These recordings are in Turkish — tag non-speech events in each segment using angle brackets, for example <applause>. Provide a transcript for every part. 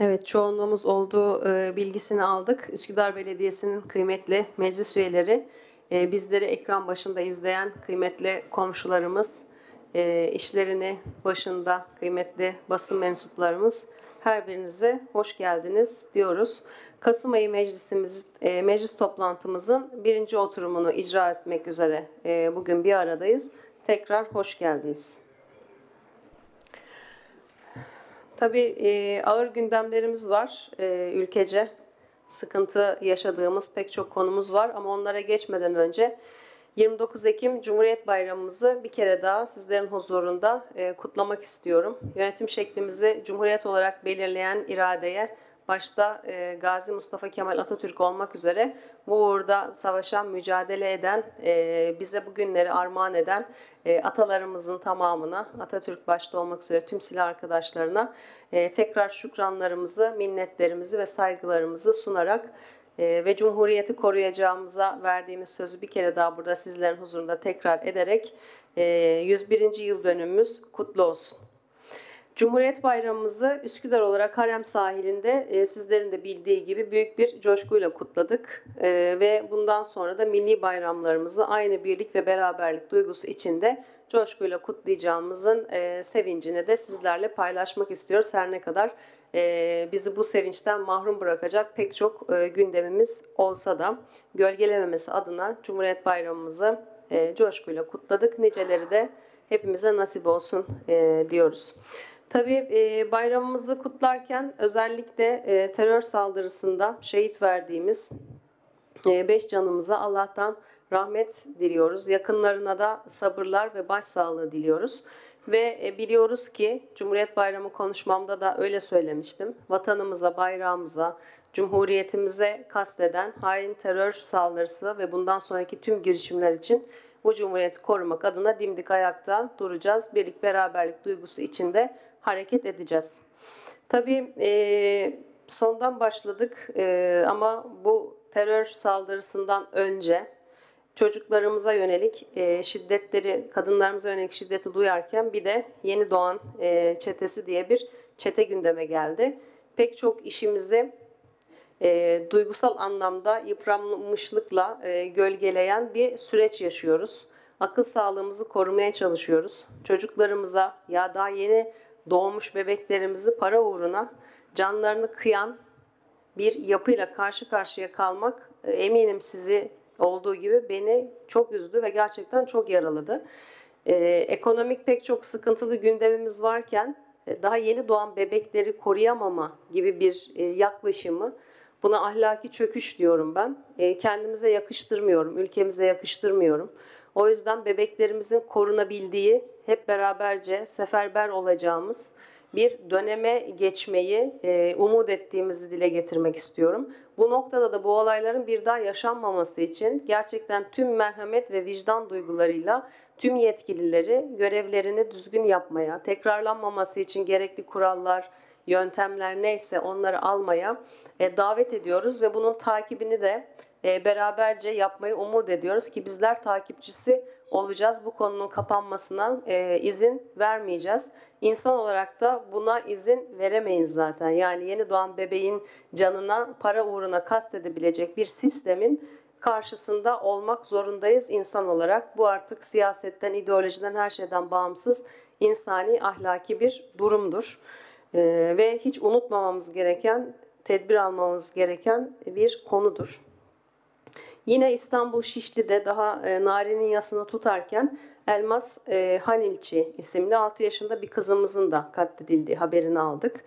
Evet, çoğunluğumuz olduğu e, bilgisini aldık. Üsküdar Belediyesi'nin kıymetli meclis üyeleri, e, bizleri ekran başında izleyen kıymetli komşularımız, e, işlerini başında kıymetli basın mensuplarımız, her birinize hoş geldiniz diyoruz. Kasım ayı meclisimiz, meclis toplantımızın birinci oturumunu icra etmek üzere bugün bir aradayız. Tekrar hoş geldiniz. Tabii ağır gündemlerimiz var ülkece. Sıkıntı yaşadığımız pek çok konumuz var ama onlara geçmeden önce 29 Ekim Cumhuriyet Bayramımızı bir kere daha sizlerin huzurunda kutlamak istiyorum. Yönetim şeklimizi Cumhuriyet olarak belirleyen iradeye başta e, Gazi Mustafa Kemal Atatürk olmak üzere bu uğurda savaşan, mücadele eden, e, bize bu günleri armağan eden e, atalarımızın tamamına, Atatürk başta olmak üzere tüm silah arkadaşlarına e, tekrar şükranlarımızı, minnetlerimizi ve saygılarımızı sunarak e, ve Cumhuriyeti koruyacağımıza verdiğimiz sözü bir kere daha burada sizlerin huzurunda tekrar ederek e, 101. yıl dönümümüz kutlu olsun. Cumhuriyet Bayramımızı Üsküdar olarak Harem sahilinde e, sizlerin de bildiği gibi büyük bir coşkuyla kutladık. E, ve bundan sonra da milli bayramlarımızı aynı birlik ve beraberlik duygusu içinde coşkuyla kutlayacağımızın e, sevincini de sizlerle paylaşmak istiyoruz. Her ne kadar e, bizi bu sevinçten mahrum bırakacak pek çok e, gündemimiz olsa da gölgelememesi adına Cumhuriyet Bayramımızı e, coşkuyla kutladık. Niceleri de hepimize nasip olsun e, diyoruz. Tabii bayramımızı kutlarken özellikle terör saldırısında şehit verdiğimiz beş canımıza Allah'tan rahmet diliyoruz. Yakınlarına da sabırlar ve başsağlığı diliyoruz. Ve e, biliyoruz ki Cumhuriyet Bayramı konuşmamda da öyle söylemiştim. Vatanımıza, bayrağımıza, cumhuriyetimize kasteden hain terör saldırısı ve bundan sonraki tüm girişimler için bu cumhuriyeti korumak adına dimdik ayakta duracağız. Birlik beraberlik duygusu içinde hareket edeceğiz. Tabii e, sondan başladık e, ama bu terör saldırısından önce çocuklarımıza yönelik e, şiddetleri, kadınlarımıza yönelik şiddeti duyarken bir de yeni doğan e, çetesi diye bir çete gündeme geldi. Pek çok işimizi e, duygusal anlamda yıpranmışlıkla e, gölgeleyen bir süreç yaşıyoruz. Akıl sağlığımızı korumaya çalışıyoruz. Çocuklarımıza ya daha yeni doğmuş bebeklerimizi para uğruna canlarını kıyan bir yapıyla karşı karşıya kalmak e, eminim sizi olduğu gibi beni çok üzdü ve gerçekten çok yaraladı. Ee, ekonomik pek çok sıkıntılı gündemimiz varken e, daha yeni doğan bebekleri koruyamama gibi bir e, yaklaşımı buna ahlaki çöküş diyorum ben. E, kendimize yakıştırmıyorum, ülkemize yakıştırmıyorum. O yüzden bebeklerimizin korunabildiği, hep beraberce seferber olacağımız bir döneme geçmeyi e, umut ettiğimizi dile getirmek istiyorum. Bu noktada da bu olayların bir daha yaşanmaması için gerçekten tüm merhamet ve vicdan duygularıyla tüm yetkilileri görevlerini düzgün yapmaya, tekrarlanmaması için gerekli kurallar, yöntemler neyse onları almaya e, davet ediyoruz ve bunun takibini de e, beraberce yapmayı umut ediyoruz ki bizler takipçisi olacağız. Bu konunun kapanmasına e, izin vermeyeceğiz. İnsan olarak da buna izin veremeyiz zaten. Yani yeni doğan bebeğin canına para uğruna kastedebilecek bir sistemin karşısında olmak zorundayız insan olarak. Bu artık siyasetten, ideolojiden, her şeyden bağımsız insani, ahlaki bir durumdur. Ee, ve hiç unutmamamız gereken, tedbir almamız gereken bir konudur. Yine İstanbul Şişli'de daha e, Nari'nin yasını tutarken Elmas e, Hanilçi isimli 6 yaşında bir kızımızın da katledildiği haberini aldık.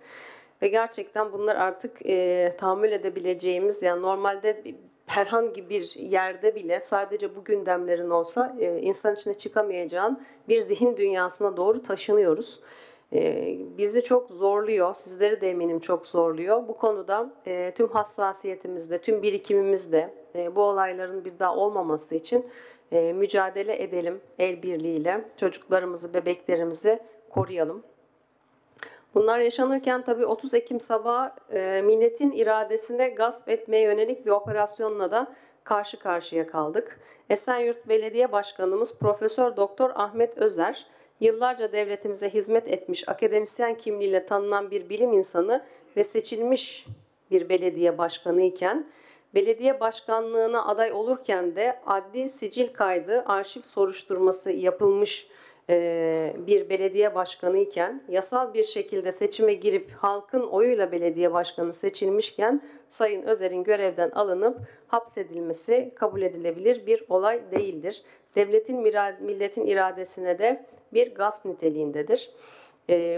Ve gerçekten bunlar artık e, tahammül edebileceğimiz yani normalde herhangi bir yerde bile sadece bu gündemlerin olsa e, insan içine çıkamayacağın bir zihin dünyasına doğru taşınıyoruz. E, bizi çok zorluyor, sizleri de eminim çok zorluyor. Bu konuda e, tüm hassasiyetimizde, tüm birikimimizde e, bu olayların bir daha olmaması için e, mücadele edelim el birliğiyle. Çocuklarımızı, bebeklerimizi koruyalım. Bunlar yaşanırken tabii 30 Ekim sabahı e, milletin iradesine gasp etmeye yönelik bir operasyonla da karşı karşıya kaldık. Esenyurt Belediye Başkanımız Profesör Doktor Ahmet Özer yıllarca devletimize hizmet etmiş akademisyen kimliğiyle tanınan bir bilim insanı ve seçilmiş bir belediye başkanı iken belediye başkanlığına aday olurken de adli sicil kaydı arşiv soruşturması yapılmış bir belediye başkanı iken yasal bir şekilde seçime girip halkın oyuyla belediye başkanı seçilmişken Sayın Özer'in görevden alınıp hapsedilmesi kabul edilebilir bir olay değildir. Devletin milletin iradesine de bir gasp niteliğindedir.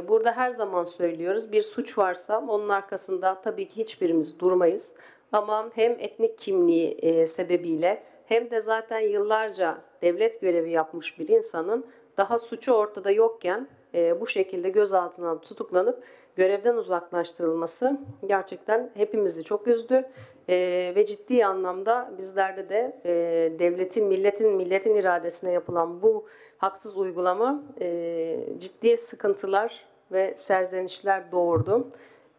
Burada her zaman söylüyoruz bir suç varsa onun arkasında tabii ki hiçbirimiz durmayız. Ama hem etnik kimliği e, sebebiyle hem de zaten yıllarca devlet görevi yapmış bir insanın daha suçu ortada yokken e, bu şekilde gözaltına tutuklanıp görevden uzaklaştırılması gerçekten hepimizi çok üzdü e, ve ciddi anlamda bizlerde de e, devletin, milletin, milletin iradesine yapılan bu haksız uygulama e, ciddi sıkıntılar ve serzenişler doğurdu.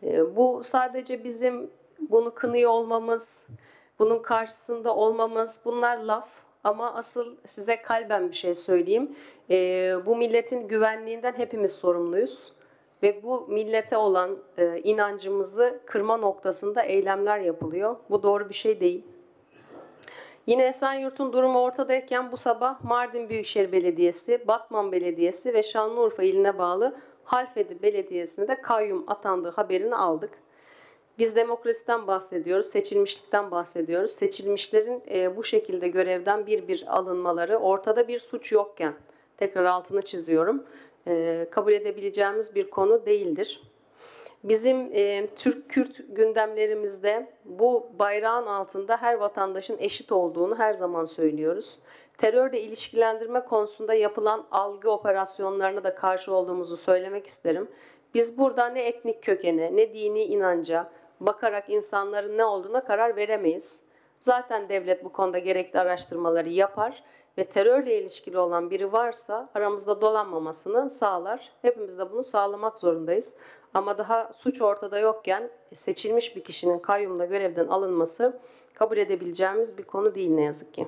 E, bu sadece bizim bunu kınıyor olmamız, bunun karşısında olmamız bunlar laf ama asıl size kalben bir şey söyleyeyim. E, bu milletin güvenliğinden hepimiz sorumluyuz. Ve bu millete olan e, inancımızı kırma noktasında eylemler yapılıyor. Bu doğru bir şey değil. Yine Esenyurt'un durumu ortadayken bu sabah Mardin Büyükşehir Belediyesi, Batman Belediyesi ve Şanlıurfa iline bağlı Halfedi Belediyesi'ne de kayyum atandığı haberini aldık. Biz demokrasiden bahsediyoruz, seçilmişlikten bahsediyoruz. Seçilmişlerin e, bu şekilde görevden bir bir alınmaları ortada bir suç yokken, tekrar altını çiziyorum, e, kabul edebileceğimiz bir konu değildir. Bizim e, Türk-Kürt gündemlerimizde bu bayrağın altında her vatandaşın eşit olduğunu her zaman söylüyoruz. Terörle ilişkilendirme konusunda yapılan algı operasyonlarına da karşı olduğumuzu söylemek isterim. Biz burada ne etnik kökene, ne dini inanca, bakarak insanların ne olduğuna karar veremeyiz. Zaten devlet bu konuda gerekli araştırmaları yapar ve terörle ilişkili olan biri varsa aramızda dolanmamasını sağlar. Hepimiz de bunu sağlamak zorundayız. Ama daha suç ortada yokken seçilmiş bir kişinin kayyumda görevden alınması kabul edebileceğimiz bir konu değil ne yazık ki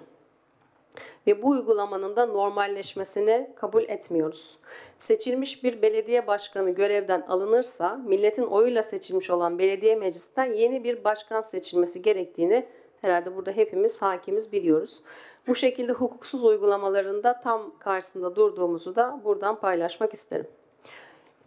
ve bu uygulamanın da normalleşmesini kabul etmiyoruz. Seçilmiş bir belediye başkanı görevden alınırsa milletin oyuyla seçilmiş olan belediye meclisten yeni bir başkan seçilmesi gerektiğini herhalde burada hepimiz hakimiz biliyoruz. Bu şekilde hukuksuz uygulamalarında tam karşısında durduğumuzu da buradan paylaşmak isterim.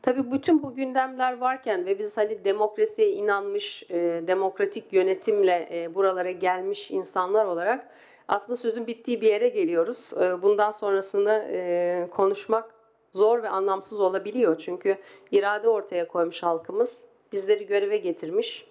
Tabii bütün bu gündemler varken ve biz hani demokrasiye inanmış, e, demokratik yönetimle e, buralara gelmiş insanlar olarak aslında sözün bittiği bir yere geliyoruz. Ee, bundan sonrasını e, konuşmak zor ve anlamsız olabiliyor. Çünkü irade ortaya koymuş halkımız, bizleri göreve getirmiş.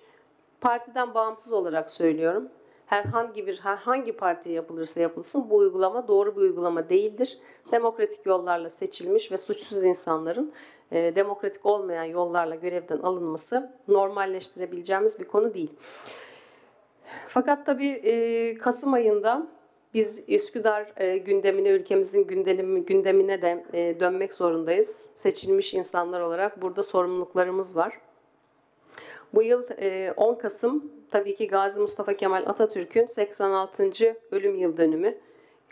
Partiden bağımsız olarak söylüyorum. Herhangi bir herhangi parti yapılırsa yapılsın bu uygulama doğru bir uygulama değildir. Demokratik yollarla seçilmiş ve suçsuz insanların e, demokratik olmayan yollarla görevden alınması normalleştirebileceğimiz bir konu değil. Fakat tabii Kasım ayında biz Üsküdar gündemine, ülkemizin gündemi, gündemine de dönmek zorundayız. Seçilmiş insanlar olarak burada sorumluluklarımız var. Bu yıl e, 10 Kasım tabii ki Gazi Mustafa Kemal Atatürk'ün 86. ölüm yıl dönümü.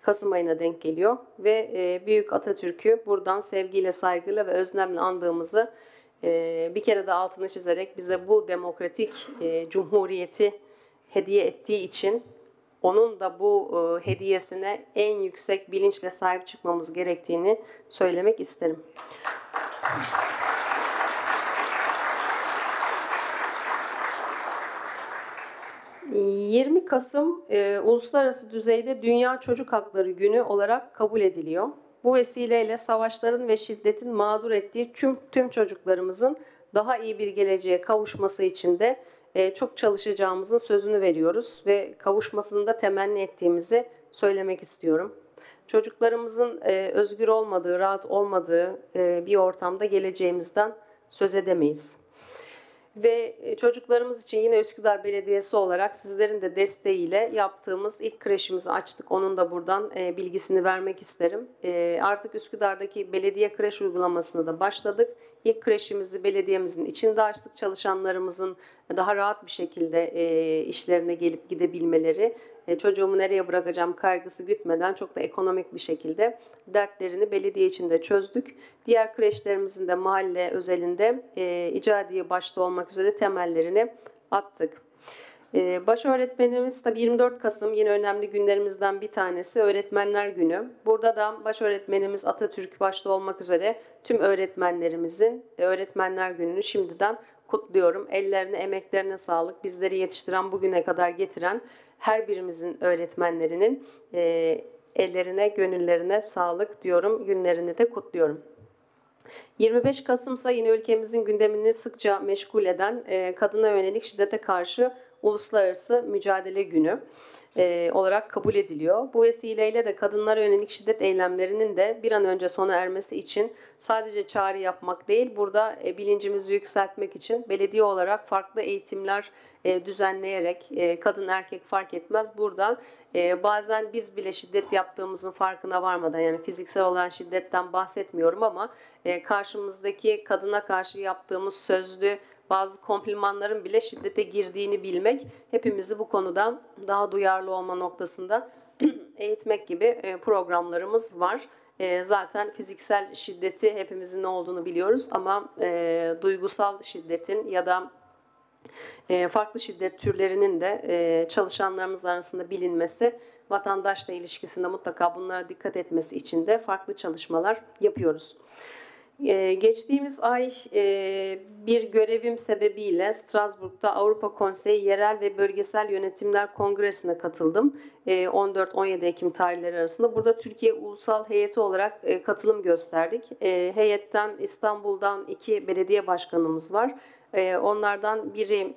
Kasım ayına denk geliyor ve Büyük Atatürk'ü buradan sevgiyle, saygıyla ve özlemle andığımızı bir kere de altını çizerek bize bu demokratik cumhuriyeti hediye ettiği için onun da bu e, hediyesine en yüksek bilinçle sahip çıkmamız gerektiğini söylemek isterim. ...20 Kasım e, uluslararası düzeyde Dünya Çocuk Hakları Günü olarak kabul ediliyor. Bu vesileyle savaşların ve şiddetin mağdur ettiği tüm, tüm çocuklarımızın daha iyi bir geleceğe kavuşması için de e, çok çalışacağımızın sözünü veriyoruz ve kavuşmasını da temenni ettiğimizi söylemek istiyorum. Çocuklarımızın e, özgür olmadığı, rahat olmadığı e, bir ortamda geleceğimizden söz edemeyiz. Ve çocuklarımız için yine Üsküdar Belediyesi olarak sizlerin de desteğiyle yaptığımız ilk kreşimizi açtık. Onun da buradan bilgisini vermek isterim. Artık Üsküdar'daki belediye kreş uygulamasını da başladık. İlk kreşimizi belediyemizin içinde açtık. Çalışanlarımızın daha rahat bir şekilde e, işlerine gelip gidebilmeleri e, çocuğumu nereye bırakacağım kaygısı gütmeden çok da ekonomik bir şekilde dertlerini belediye içinde çözdük. Diğer kreşlerimizin de mahalle özelinde e, icadiye başta olmak üzere temellerini attık. Ee, baş öğretmenimiz tabii 24 Kasım yine önemli günlerimizden bir tanesi Öğretmenler Günü. Burada da baş öğretmenimiz Atatürk başta olmak üzere tüm öğretmenlerimizin e, Öğretmenler Günü'nü şimdiden kutluyorum. Ellerine, emeklerine sağlık. Bizleri yetiştiren, bugüne kadar getiren her birimizin öğretmenlerinin e, ellerine, gönüllerine sağlık diyorum. Günlerini de kutluyorum. 25 Kasım'sa yine ülkemizin gündemini sıkça meşgul eden e, kadına yönelik şiddete karşı Uluslararası Mücadele Günü e, olarak kabul ediliyor. Bu vesileyle de kadınlara yönelik şiddet eylemlerinin de bir an önce sona ermesi için sadece çağrı yapmak değil, burada e, bilincimizi yükseltmek için belediye olarak farklı eğitimler e, düzenleyerek kadın erkek fark etmez burada bazen biz bile şiddet yaptığımızın farkına varmadan yani fiziksel olan şiddetten bahsetmiyorum ama karşımızdaki kadına karşı yaptığımız sözlü bazı komplimanların bile şiddete girdiğini bilmek hepimizi bu konuda daha duyarlı olma noktasında <clears throat> eğitmek gibi e, programlarımız var. E, zaten fiziksel şiddeti hepimizin ne olduğunu biliyoruz ama e, duygusal şiddetin ya da farklı şiddet türlerinin de çalışanlarımız arasında bilinmesi vatandaşla ilişkisinde mutlaka bunlara dikkat etmesi için de farklı çalışmalar yapıyoruz. Ee, geçtiğimiz ay e, bir görevim sebebiyle Strasbourg'da Avrupa Konseyi Yerel ve Bölgesel Yönetimler Kongresi'ne katıldım. 14-17 Ekim tarihleri arasında. Burada Türkiye Ulusal Heyeti olarak e, katılım gösterdik. E, heyetten İstanbul'dan iki belediye başkanımız var. Onlardan biri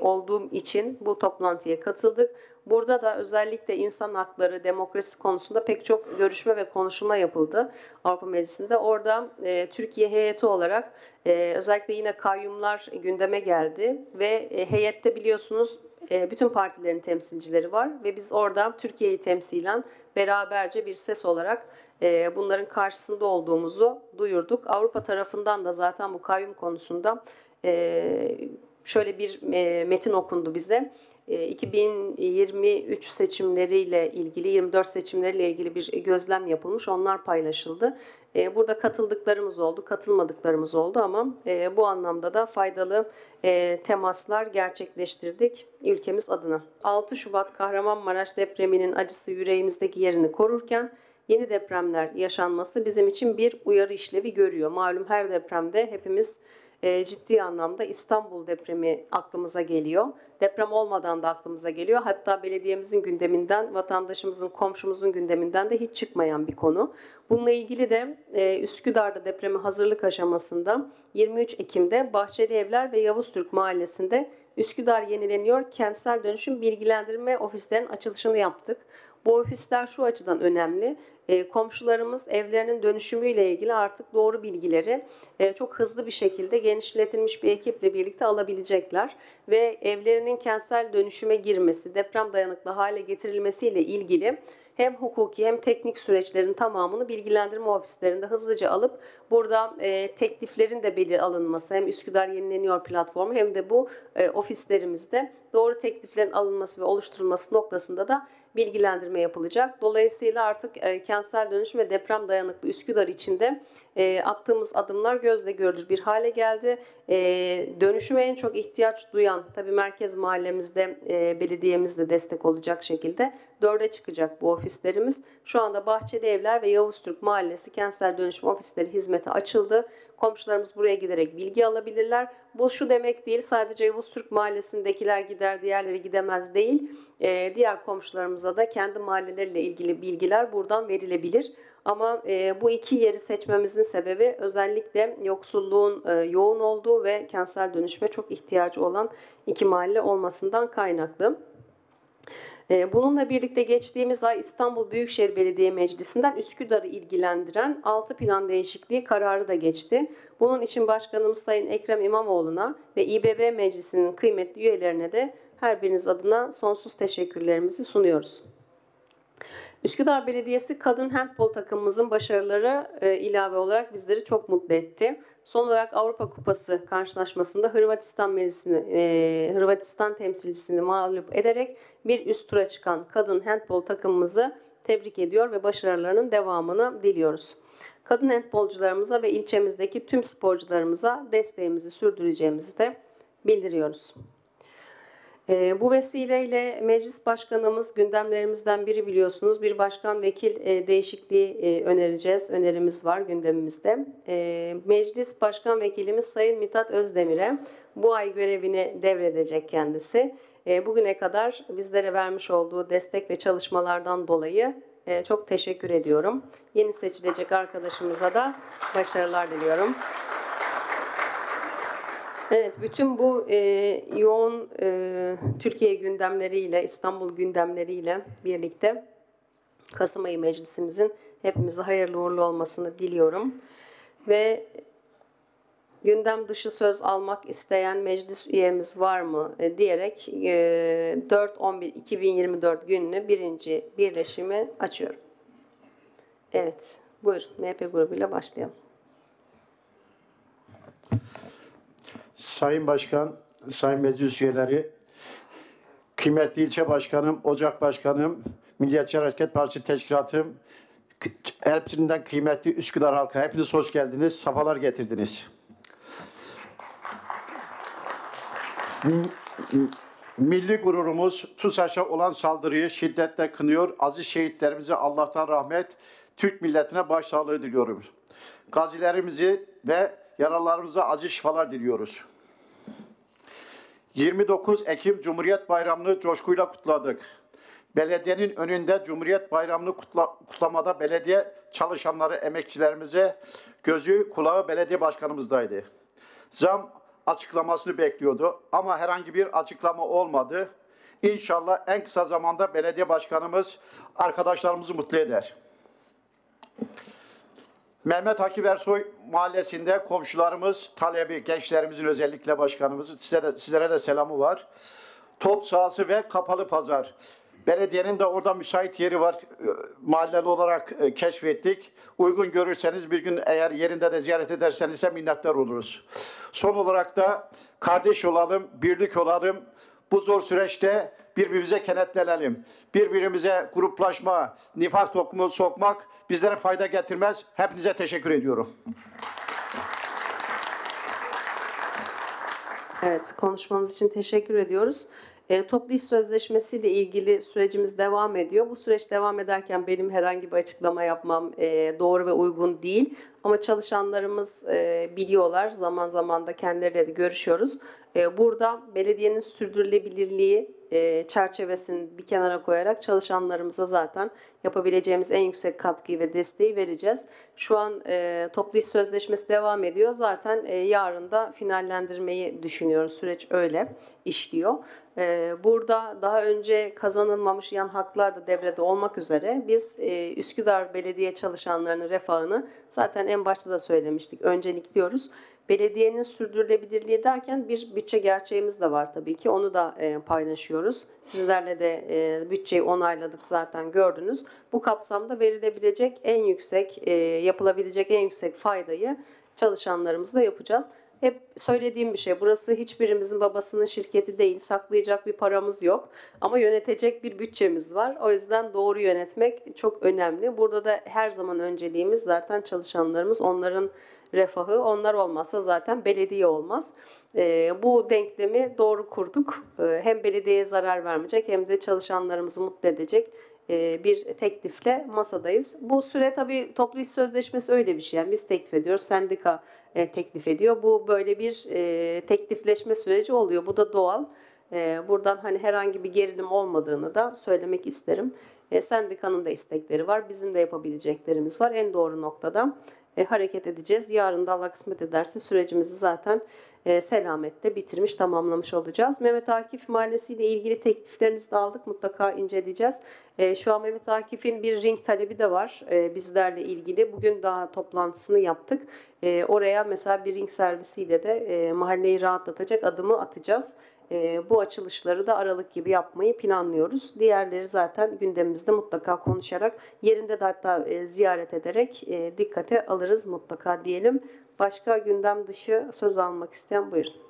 olduğum için bu toplantıya katıldık. Burada da özellikle insan hakları, demokrasi konusunda pek çok görüşme ve konuşma yapıldı Avrupa Meclisi'nde. Orada e, Türkiye heyeti olarak e, özellikle yine kayyumlar gündeme geldi ve e, heyette biliyorsunuz e, bütün partilerin temsilcileri var ve biz orada Türkiye'yi temsilen beraberce bir ses olarak e, bunların karşısında olduğumuzu duyurduk. Avrupa tarafından da zaten bu kayyum konusunda e, şöyle bir e, metin okundu bize. 2023 ee, seçimleriyle ilgili 24 seçimleriyle ilgili bir gözlem yapılmış. Onlar paylaşıldı. Ee, burada katıldıklarımız oldu, katılmadıklarımız oldu ama e, bu anlamda da faydalı e, temaslar gerçekleştirdik ülkemiz adına. 6 Şubat Kahramanmaraş depreminin acısı yüreğimizdeki yerini korurken yeni depremler yaşanması bizim için bir uyarı işlevi görüyor. Malum her depremde hepimiz e, ciddi anlamda İstanbul depremi aklımıza geliyor. Deprem olmadan da aklımıza geliyor. Hatta belediyemizin gündeminden, vatandaşımızın, komşumuzun gündeminden de hiç çıkmayan bir konu. Bununla ilgili de e, Üsküdar'da depremi hazırlık aşamasında 23 Ekim'de Bahçeli Evler ve Yavuz Türk Mahallesi'nde Üsküdar yenileniyor kentsel dönüşüm bilgilendirme ofislerinin açılışını yaptık. Bu ofisler şu açıdan önemli. E, komşularımız evlerinin dönüşümüyle ilgili artık doğru bilgileri e, çok hızlı bir şekilde genişletilmiş bir ekiple birlikte alabilecekler ve evlerinin kentsel dönüşüme girmesi, deprem dayanıklı hale getirilmesiyle ilgili hem hukuki hem teknik süreçlerin tamamını bilgilendirme ofislerinde hızlıca alıp burada e, tekliflerin de belir alınması hem Üsküdar Yenileniyor platformu hem de bu ofislerimizde doğru tekliflerin alınması ve oluşturulması noktasında da bilgilendirme yapılacak. Dolayısıyla artık e, kentsel dönüşüm ve deprem dayanıklı Üsküdar içinde e, attığımız adımlar gözle görülür bir hale geldi. E, dönüşüme en çok ihtiyaç duyan, tabii merkez mahallemizde e, belediyemiz de destek olacak şekilde dörde çıkacak bu ofislerimiz. Şu anda Bahçeli Evler ve Yavuz Türk Mahallesi kentsel dönüşüm ofisleri hizmete açıldı. Komşularımız buraya giderek bilgi alabilirler. Bu şu demek değil sadece Yavuz Türk mahallesindekiler gider diğerleri gidemez değil. Ee, diğer komşularımıza da kendi mahalleleriyle ilgili bilgiler buradan verilebilir. Ama e, bu iki yeri seçmemizin sebebi özellikle yoksulluğun e, yoğun olduğu ve kentsel dönüşme çok ihtiyacı olan iki mahalle olmasından kaynaklı. Ee, bununla birlikte geçtiğimiz ay İstanbul Büyükşehir Belediye Meclisi'nden Üsküdar'ı ilgilendiren 6 plan değişikliği kararı da geçti. Bunun için Başkanımız Sayın Ekrem İmamoğlu'na ve İBB Meclisi'nin kıymetli üyelerine de her biriniz adına sonsuz teşekkürlerimizi sunuyoruz. Üsküdar Belediyesi kadın handbol takımımızın başarıları e, ilave olarak bizleri çok mutlu etti. Son olarak Avrupa Kupası karşılaşmasında Hırvatistan melisini, e, Hırvatistan temsilcisini mağlup ederek bir üst tura çıkan kadın handbol takımımızı tebrik ediyor ve başarılarının devamını diliyoruz. Kadın handbolcularımıza ve ilçemizdeki tüm sporcularımıza desteğimizi sürdüreceğimizi de bildiriyoruz. E, bu vesileyle meclis başkanımız gündemlerimizden biri biliyorsunuz. Bir başkan vekil e, değişikliği e, önereceğiz. Önerimiz var gündemimizde. E, meclis başkan vekilimiz Sayın Mithat Özdemir'e bu ay görevini devredecek kendisi. E, bugüne kadar bizlere vermiş olduğu destek ve çalışmalardan dolayı e, çok teşekkür ediyorum. Yeni seçilecek arkadaşımıza da başarılar diliyorum. Evet, bütün bu e, yoğun e, Türkiye gündemleriyle, İstanbul gündemleriyle birlikte Kasım ayı meclisimizin hepimize hayırlı uğurlu olmasını diliyorum. Ve gündem dışı söz almak isteyen meclis üyemiz var mı e, diyerek e, 4-11-2024 gününü birinci birleşimi açıyorum. Evet, buyurun MHP grubuyla başlayalım. Sayın Başkan, Sayın Meclis Üyeleri, kıymetli ilçe başkanım, ocak başkanım, Milliyetçi Hareket Partisi teşkilatım, hepsinden kıymetli Üsküdar halkı, hepiniz hoş geldiniz, safalar getirdiniz. Milli gururumuz TUSAŞ'a olan saldırıyı şiddetle kınıyor. Aziz şehitlerimize Allah'tan rahmet, Türk milletine başsağlığı diliyorum. Gazilerimizi ve yaralarımıza acı şifalar diliyoruz. 29 Ekim Cumhuriyet Bayramı'nı coşkuyla kutladık. Belediyenin önünde Cumhuriyet Bayramı'nı kutla, kutlamada belediye çalışanları, emekçilerimize gözü kulağı belediye başkanımızdaydı. Zam açıklamasını bekliyordu ama herhangi bir açıklama olmadı. İnşallah en kısa zamanda belediye başkanımız arkadaşlarımızı mutlu eder. Mehmet Akif Ersoy mahallesinde komşularımız, talebi, gençlerimizin özellikle başkanımızın sizlere de, sizlere de selamı var. Top sahası ve kapalı pazar. Belediyenin de orada müsait yeri var. Mahalleli olarak e, keşfettik. Uygun görürseniz bir gün eğer yerinde de ziyaret ederseniz ise minnettar oluruz. Son olarak da kardeş olalım, birlik olalım. Bu zor süreçte birbirimize kenetlenelim. Birbirimize gruplaşma, nifak tokumu sokmak bizlere fayda getirmez. Hepinize teşekkür ediyorum. Evet, konuşmanız için teşekkür ediyoruz. E, toplu iş sözleşmesi ile ilgili sürecimiz devam ediyor. Bu süreç devam ederken benim herhangi bir açıklama yapmam e, doğru ve uygun değil. Ama çalışanlarımız e, biliyorlar. Zaman zaman da kendileriyle de görüşüyoruz. E, burada belediyenin sürdürülebilirliği e, çerçevesini bir kenara koyarak çalışanlarımıza zaten yapabileceğimiz en yüksek katkıyı ve desteği vereceğiz. Şu an e, toplu iş sözleşmesi devam ediyor. Zaten yarın da finallendirmeyi düşünüyoruz. Süreç öyle işliyor. Burada daha önce kazanılmamış yan haklar da devrede olmak üzere biz Üsküdar Belediye çalışanlarının refahını zaten en başta da söylemiştik. Öncelikliyoruz belediyenin sürdürülebilirliği derken bir bütçe gerçeğimiz de var tabii ki. Onu da e, paylaşıyoruz. Sizlerle de e, bütçeyi onayladık zaten gördünüz. Bu kapsamda verilebilecek en yüksek, e, yapılabilecek en yüksek faydayı çalışanlarımızla yapacağız. Hep söylediğim bir şey. Burası hiçbirimizin babasının şirketi değil. Saklayacak bir paramız yok. Ama yönetecek bir bütçemiz var. O yüzden doğru yönetmek çok önemli. Burada da her zaman önceliğimiz zaten çalışanlarımız. Onların refahı. Onlar olmazsa zaten belediye olmaz. E, bu denklemi doğru kurduk. E, hem belediyeye zarar vermeyecek hem de çalışanlarımızı mutlu edecek e, bir teklifle masadayız. Bu süre tabii toplu iş sözleşmesi öyle bir şey. Yani biz teklif ediyoruz, sendika e, teklif ediyor. Bu böyle bir e, teklifleşme süreci oluyor. Bu da doğal. Buradan hani herhangi bir gerilim olmadığını da söylemek isterim. Sendikanın da istekleri var, bizim de yapabileceklerimiz var. En doğru noktada e, hareket edeceğiz. Yarın da Allah kısmet ederse sürecimizi zaten e, selamette bitirmiş, tamamlamış olacağız. Mehmet Akif Mahallesi ile ilgili tekliflerinizi de aldık. Mutlaka inceleyeceğiz. E, şu an Mehmet Akif'in bir ring talebi de var e, bizlerle ilgili. Bugün daha toplantısını yaptık. E, oraya mesela bir ring servisiyle de e, mahalleyi rahatlatacak adımı atacağız. E, bu açılışları da Aralık gibi yapmayı planlıyoruz. Diğerleri zaten gündemimizde mutlaka konuşarak, yerinde de hatta e, ziyaret ederek e, dikkate alırız mutlaka diyelim. Başka gündem dışı söz almak isteyen buyurun.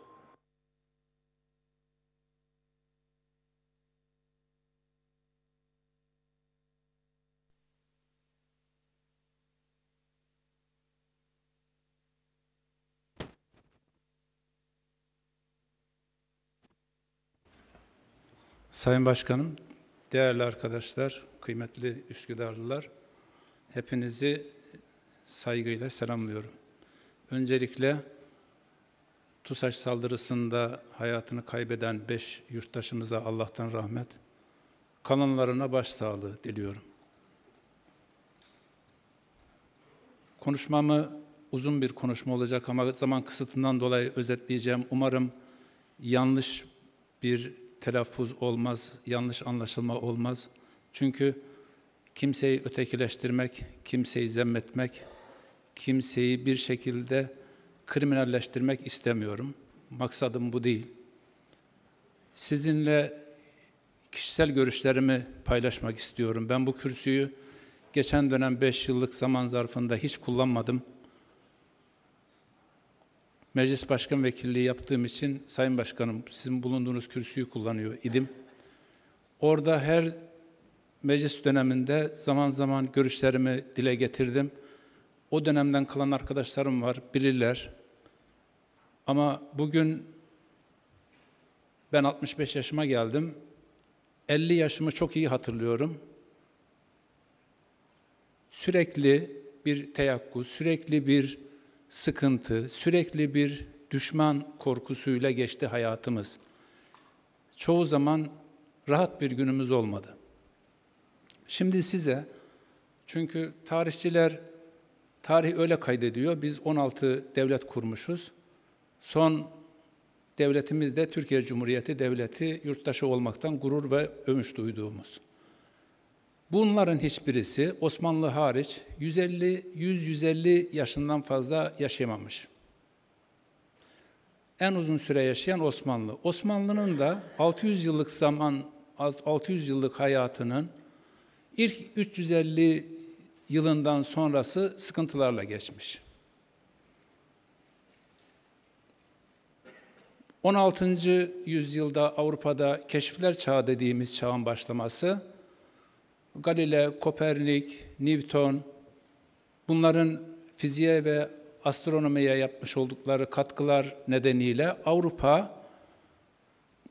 Sayın Başkanım, değerli arkadaşlar, kıymetli Üsküdarlılar, hepinizi saygıyla selamlıyorum. Öncelikle TUSAŞ saldırısında hayatını kaybeden beş yurttaşımıza Allah'tan rahmet, kalanlarına başsağlığı diliyorum. Konuşmamı uzun bir konuşma olacak ama zaman kısıtından dolayı özetleyeceğim. Umarım yanlış bir telaffuz olmaz, yanlış anlaşılma olmaz. Çünkü kimseyi ötekileştirmek, kimseyi zemmetmek, kimseyi bir şekilde kriminalleştirmek istemiyorum. Maksadım bu değil. Sizinle kişisel görüşlerimi paylaşmak istiyorum. Ben bu kürsüyü geçen dönem 5 yıllık zaman zarfında hiç kullanmadım. Meclis Başkan Vekilliği yaptığım için Sayın Başkanım sizin bulunduğunuz kürsüyü kullanıyor idim. Orada her meclis döneminde zaman zaman görüşlerimi dile getirdim. O dönemden kalan arkadaşlarım var, bilirler. Ama bugün ben 65 yaşıma geldim. 50 yaşımı çok iyi hatırlıyorum. Sürekli bir teyakkuz, sürekli bir sıkıntı, sürekli bir düşman korkusuyla geçti hayatımız. Çoğu zaman rahat bir günümüz olmadı. Şimdi size, çünkü tarihçiler tarih öyle kaydediyor, biz 16 devlet kurmuşuz. Son devletimiz de Türkiye Cumhuriyeti Devleti yurttaşı olmaktan gurur ve övünç duyduğumuz. Bunların hiçbirisi Osmanlı hariç 150 100-150 yaşından fazla yaşayamamış. En uzun süre yaşayan Osmanlı. Osmanlı'nın da 600 yıllık zaman 600 yıllık hayatının ilk 350 yılından sonrası sıkıntılarla geçmiş. 16. yüzyılda Avrupa'da keşifler çağı dediğimiz çağın başlaması Galile, Kopernik, Newton bunların fiziğe ve astronomiye yapmış oldukları katkılar nedeniyle Avrupa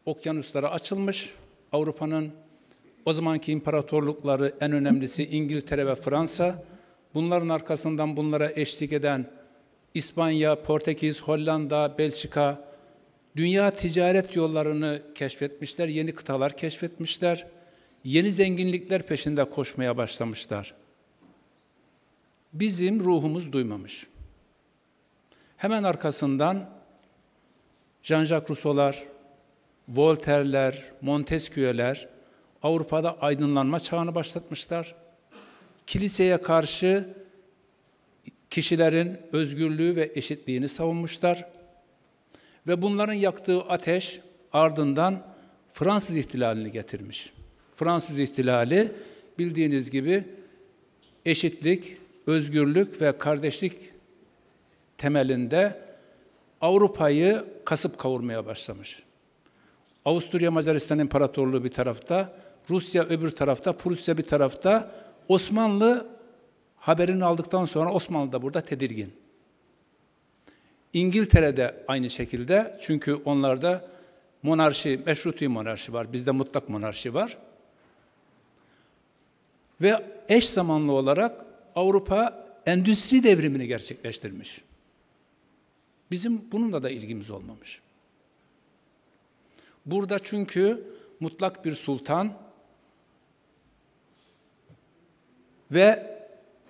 okyanuslara açılmış. Avrupa'nın o zamanki imparatorlukları en önemlisi İngiltere ve Fransa. Bunların arkasından bunlara eşlik eden İspanya, Portekiz, Hollanda, Belçika dünya ticaret yollarını keşfetmişler, yeni kıtalar keşfetmişler yeni zenginlikler peşinde koşmaya başlamışlar. Bizim ruhumuz duymamış. Hemen arkasından Jean-Jacques Rousseau'lar, Voltaire'ler, Montesquieu'ler Avrupa'da aydınlanma çağını başlatmışlar. Kiliseye karşı kişilerin özgürlüğü ve eşitliğini savunmuşlar. Ve bunların yaktığı ateş ardından Fransız ihtilalini getirmiş. Fransız ihtilali bildiğiniz gibi eşitlik, özgürlük ve kardeşlik temelinde Avrupa'yı kasıp kavurmaya başlamış. Avusturya Macaristan İmparatorluğu bir tarafta, Rusya öbür tarafta, Prusya bir tarafta. Osmanlı haberini aldıktan sonra Osmanlı da burada tedirgin. İngiltere'de aynı şekilde çünkü onlarda monarşi, meşruti monarşi var, bizde mutlak monarşi var. Ve eş zamanlı olarak Avrupa endüstri devrimini gerçekleştirmiş. Bizim bununla da ilgimiz olmamış. Burada çünkü mutlak bir sultan ve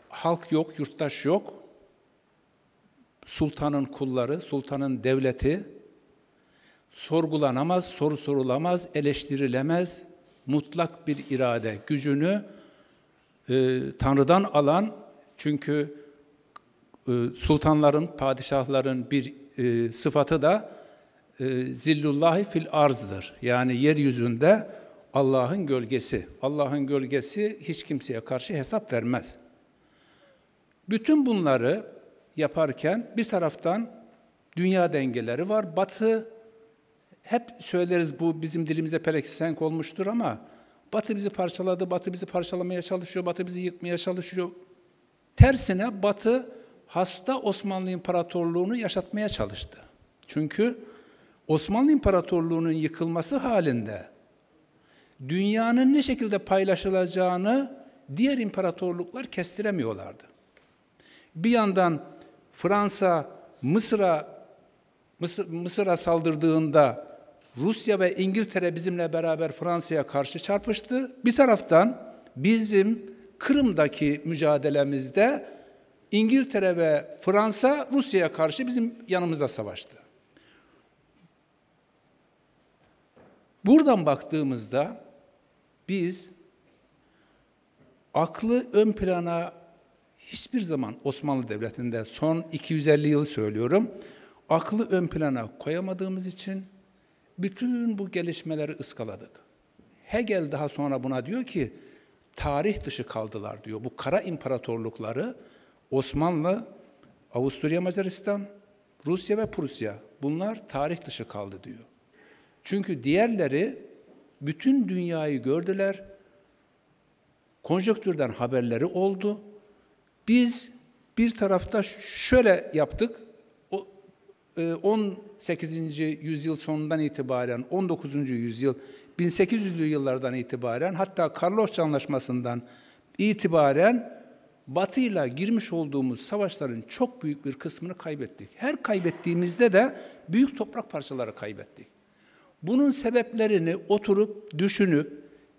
halk yok, yurttaş yok. Sultanın kulları, sultanın devleti sorgulanamaz, soru sorulamaz, eleştirilemez. Mutlak bir irade gücünü e, Tanrı'dan alan çünkü e, sultanların, padişahların bir e, sıfatı da e, zillullahi fil arzdır. Yani yeryüzünde Allah'ın gölgesi. Allah'ın gölgesi hiç kimseye karşı hesap vermez. Bütün bunları yaparken bir taraftan dünya dengeleri var. Batı hep söyleriz bu bizim dilimize pelesenk olmuştur ama Batı bizi parçaladı, Batı bizi parçalamaya çalışıyor, Batı bizi yıkmaya çalışıyor. Tersine Batı hasta Osmanlı İmparatorluğunu yaşatmaya çalıştı. Çünkü Osmanlı İmparatorluğu'nun yıkılması halinde dünyanın ne şekilde paylaşılacağını diğer imparatorluklar kestiremiyorlardı. Bir yandan Fransa Mısır'a Mısır, saldırdığında Rusya ve İngiltere bizimle beraber Fransa'ya karşı çarpıştı. Bir taraftan bizim Kırım'daki mücadelemizde İngiltere ve Fransa Rusya'ya karşı bizim yanımızda savaştı. Buradan baktığımızda biz aklı ön plana hiçbir zaman Osmanlı Devleti'nde son 250 yıl söylüyorum, aklı ön plana koyamadığımız için bütün bu gelişmeleri ıskaladık. Hegel daha sonra buna diyor ki, tarih dışı kaldılar diyor. Bu kara imparatorlukları Osmanlı, Avusturya Macaristan, Rusya ve Prusya bunlar tarih dışı kaldı diyor. Çünkü diğerleri bütün dünyayı gördüler. Konjonktürden haberleri oldu. Biz bir tarafta şöyle yaptık. 18. E, yüzyıl sonundan itibaren 19. yüzyıl 1800'lü yıllardan itibaren hatta Karlofça Anlaşması'ndan itibaren Batı ile girmiş olduğumuz savaşların çok büyük bir kısmını kaybettik. Her kaybettiğimizde de büyük toprak parçaları kaybettik. Bunun sebeplerini oturup düşünüp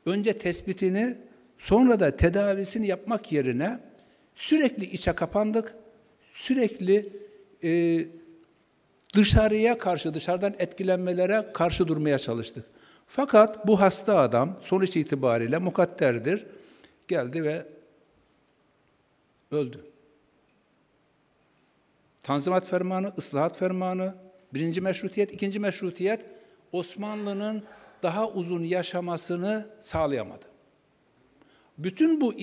önce tespitini sonra da tedavisini yapmak yerine sürekli içe kapandık. Sürekli e, dışarıya karşı, dışarıdan etkilenmelere karşı durmaya çalıştık. Fakat bu hasta adam sonuç itibariyle mukadderdir. Geldi ve öldü. Tanzimat fermanı, ıslahat fermanı, birinci meşrutiyet, ikinci meşrutiyet Osmanlı'nın daha uzun yaşamasını sağlayamadı. Bütün bu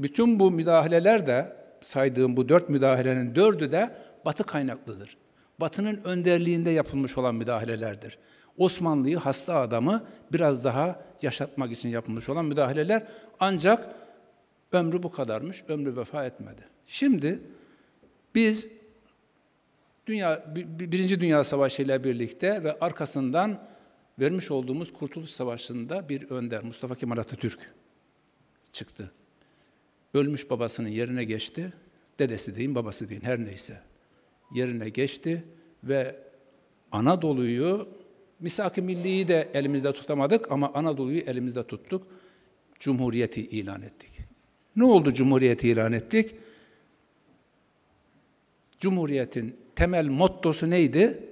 bütün bu müdahaleler de saydığım bu dört müdahalenin dördü de Batı kaynaklıdır. Batı'nın önderliğinde yapılmış olan müdahalelerdir. Osmanlı'yı hasta adamı biraz daha yaşatmak için yapılmış olan müdahaleler ancak ömrü bu kadarmış, ömrü vefa etmedi. Şimdi biz Dünya, Birinci Dünya Savaşı ile birlikte ve arkasından vermiş olduğumuz Kurtuluş Savaşı'nda bir önder Mustafa Kemal Atatürk çıktı. Ölmüş babasının yerine geçti. Dedesi deyin, babası deyin, her neyse. Yerine geçti ve Anadolu'yu, misak-ı milliyi de elimizde tutamadık ama Anadolu'yu elimizde tuttuk. Cumhuriyeti ilan ettik. Ne oldu Cumhuriyeti ilan ettik? Cumhuriyetin temel mottosu neydi?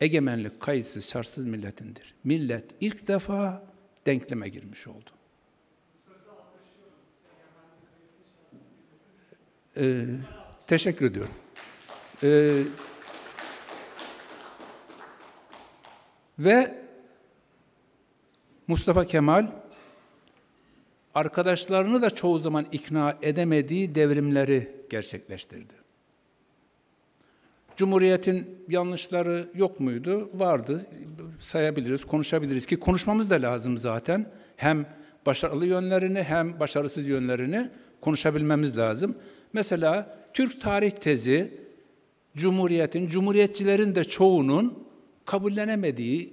Egemenlik kayıtsız şartsız milletindir. Millet ilk defa denkleme girmiş oldu. Ee, teşekkür ediyorum. Ee, ve Mustafa Kemal arkadaşlarını da çoğu zaman ikna edemediği devrimleri gerçekleştirdi. Cumhuriyetin yanlışları yok muydu? Vardı. Sayabiliriz, konuşabiliriz ki konuşmamız da lazım zaten. Hem başarılı yönlerini hem başarısız yönlerini konuşabilmemiz lazım. Mesela Türk tarih tezi Cumhuriyetin, Cumhuriyetçilerin de çoğunun kabullenemediği,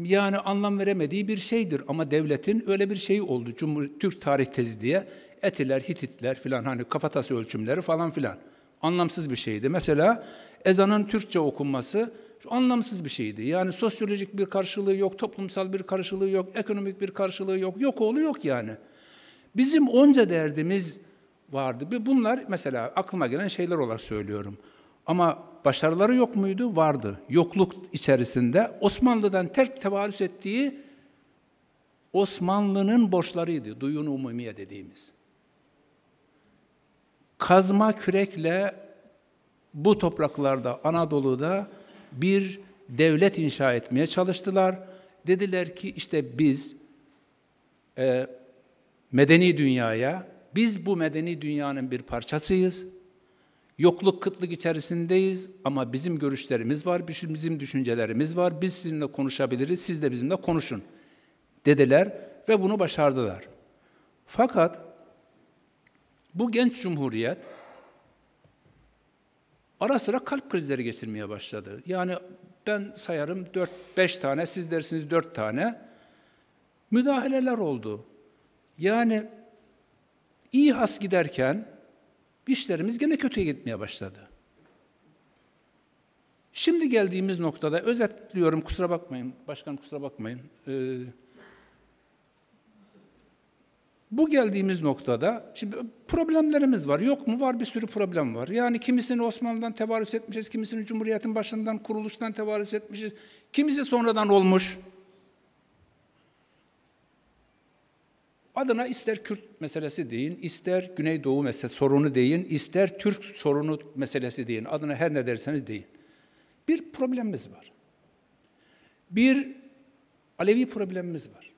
yani anlam veremediği bir şeydir. Ama devletin öyle bir şeyi oldu. Cumhur Türk tarih tezi diye Etiler, Hititler filan hani kafatası ölçümleri falan filan. Anlamsız bir şeydi. Mesela ezanın Türkçe okunması anlamsız bir şeydi. Yani sosyolojik bir karşılığı yok, toplumsal bir karşılığı yok, ekonomik bir karşılığı yok. Yok oğlu yok yani. Bizim onca derdimiz vardı. Bunlar mesela aklıma gelen şeyler olarak söylüyorum. Ama başarıları yok muydu? Vardı. Yokluk içerisinde Osmanlı'dan terk tevarüs ettiği Osmanlı'nın borçlarıydı. Duyun umumiye dediğimiz. Kazma kürekle bu topraklarda, Anadolu'da bir devlet inşa etmeye çalıştılar. Dediler ki işte biz e, medeni dünyaya, biz bu medeni dünyanın bir parçasıyız. Yokluk, kıtlık içerisindeyiz ama bizim görüşlerimiz var, bizim düşüncelerimiz var. Biz sizinle konuşabiliriz, siz de bizimle konuşun dediler ve bunu başardılar. Fakat bu genç cumhuriyet ara sıra kalp krizleri geçirmeye başladı. Yani ben sayarım 4-5 tane, siz dersiniz 4 tane müdahaleler oldu. Yani iyi has giderken işlerimiz gene kötüye gitmeye başladı. Şimdi geldiğimiz noktada özetliyorum kusura bakmayın, başkan kusura bakmayın. Ee, bu geldiğimiz noktada şimdi problemlerimiz var. Yok mu? Var bir sürü problem var. Yani kimisini Osmanlı'dan tevarüs etmişiz, kimisini Cumhuriyet'in başından, kuruluştan tevarüs etmişiz. Kimisi sonradan olmuş. Adına ister Kürt meselesi deyin, ister Güneydoğu meselesi sorunu deyin, ister Türk sorunu meselesi deyin. Adına her ne derseniz deyin. Bir problemimiz var. Bir Alevi problemimiz var.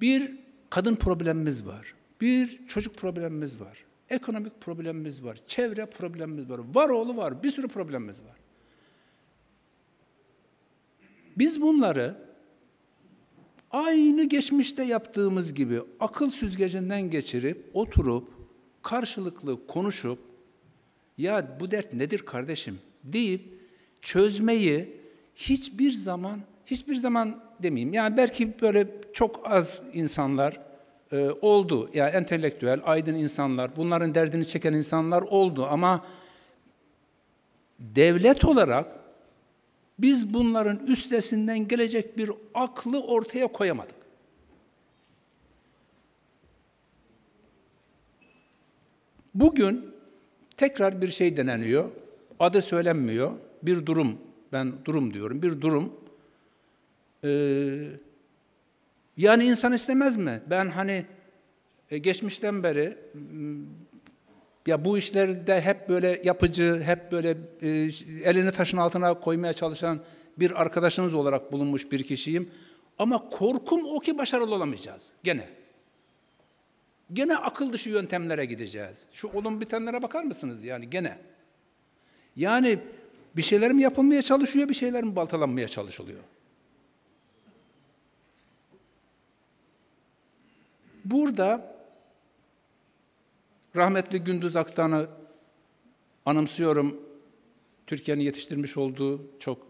Bir kadın problemimiz var. Bir çocuk problemimiz var. Ekonomik problemimiz var. Çevre problemimiz var. Var oğlu var. Bir sürü problemimiz var. Biz bunları aynı geçmişte yaptığımız gibi akıl süzgecinden geçirip oturup karşılıklı konuşup ya bu dert nedir kardeşim deyip çözmeyi hiçbir zaman hiçbir zaman demeyeyim. Yani belki böyle çok az insanlar e, oldu. Yani entelektüel, aydın insanlar, bunların derdini çeken insanlar oldu ama devlet olarak biz bunların üstesinden gelecek bir aklı ortaya koyamadık. Bugün tekrar bir şey deneniyor. Adı söylenmiyor. Bir durum, ben durum diyorum, bir durum. Ee, yani insan istemez mi? Ben hani e, geçmişten beri ya bu işlerde hep böyle yapıcı, hep böyle e, elini taşın altına koymaya çalışan bir arkadaşınız olarak bulunmuş bir kişiyim. Ama korkum o ki başarılı olamayacağız gene. Gene akıl dışı yöntemlere gideceğiz. Şu olun bitenlere bakar mısınız yani gene? Yani bir şeyler mi yapılmaya çalışıyor, bir şeyler mi baltalanmaya çalışılıyor? Burada rahmetli Gündüz Aktan'ı anımsıyorum. Türkiye'nin yetiştirmiş olduğu çok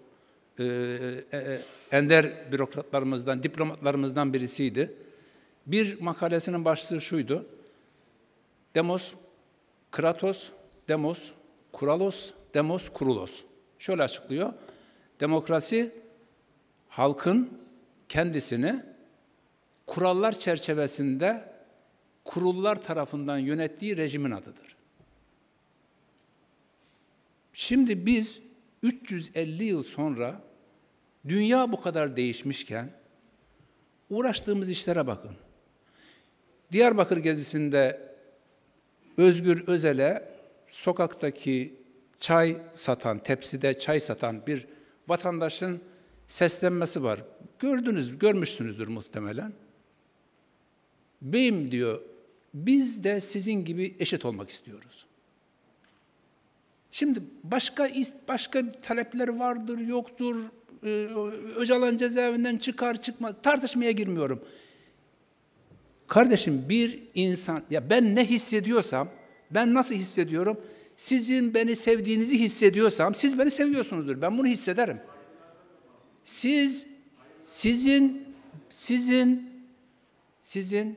e, e, e, ender bürokratlarımızdan, diplomatlarımızdan birisiydi. Bir makalesinin başlığı şuydu. Demos, Kratos, Demos, Kuralos, Demos, Kurulos. Şöyle açıklıyor. Demokrasi halkın kendisini kurallar çerçevesinde kurullar tarafından yönettiği rejimin adıdır. Şimdi biz 350 yıl sonra dünya bu kadar değişmişken uğraştığımız işlere bakın. Diyarbakır gezisinde Özgür Özel'e sokaktaki çay satan, tepside çay satan bir vatandaşın seslenmesi var. Gördünüz, görmüşsünüzdür muhtemelen. Beyim diyor, biz de sizin gibi eşit olmak istiyoruz. Şimdi başka başka talepler vardır, yoktur. Ee, Öcalan cezaevinden çıkar çıkma tartışmaya girmiyorum. Kardeşim bir insan ya ben ne hissediyorsam, ben nasıl hissediyorum? Sizin beni sevdiğinizi hissediyorsam siz beni seviyorsunuzdur. Ben bunu hissederim. Siz sizin sizin sizin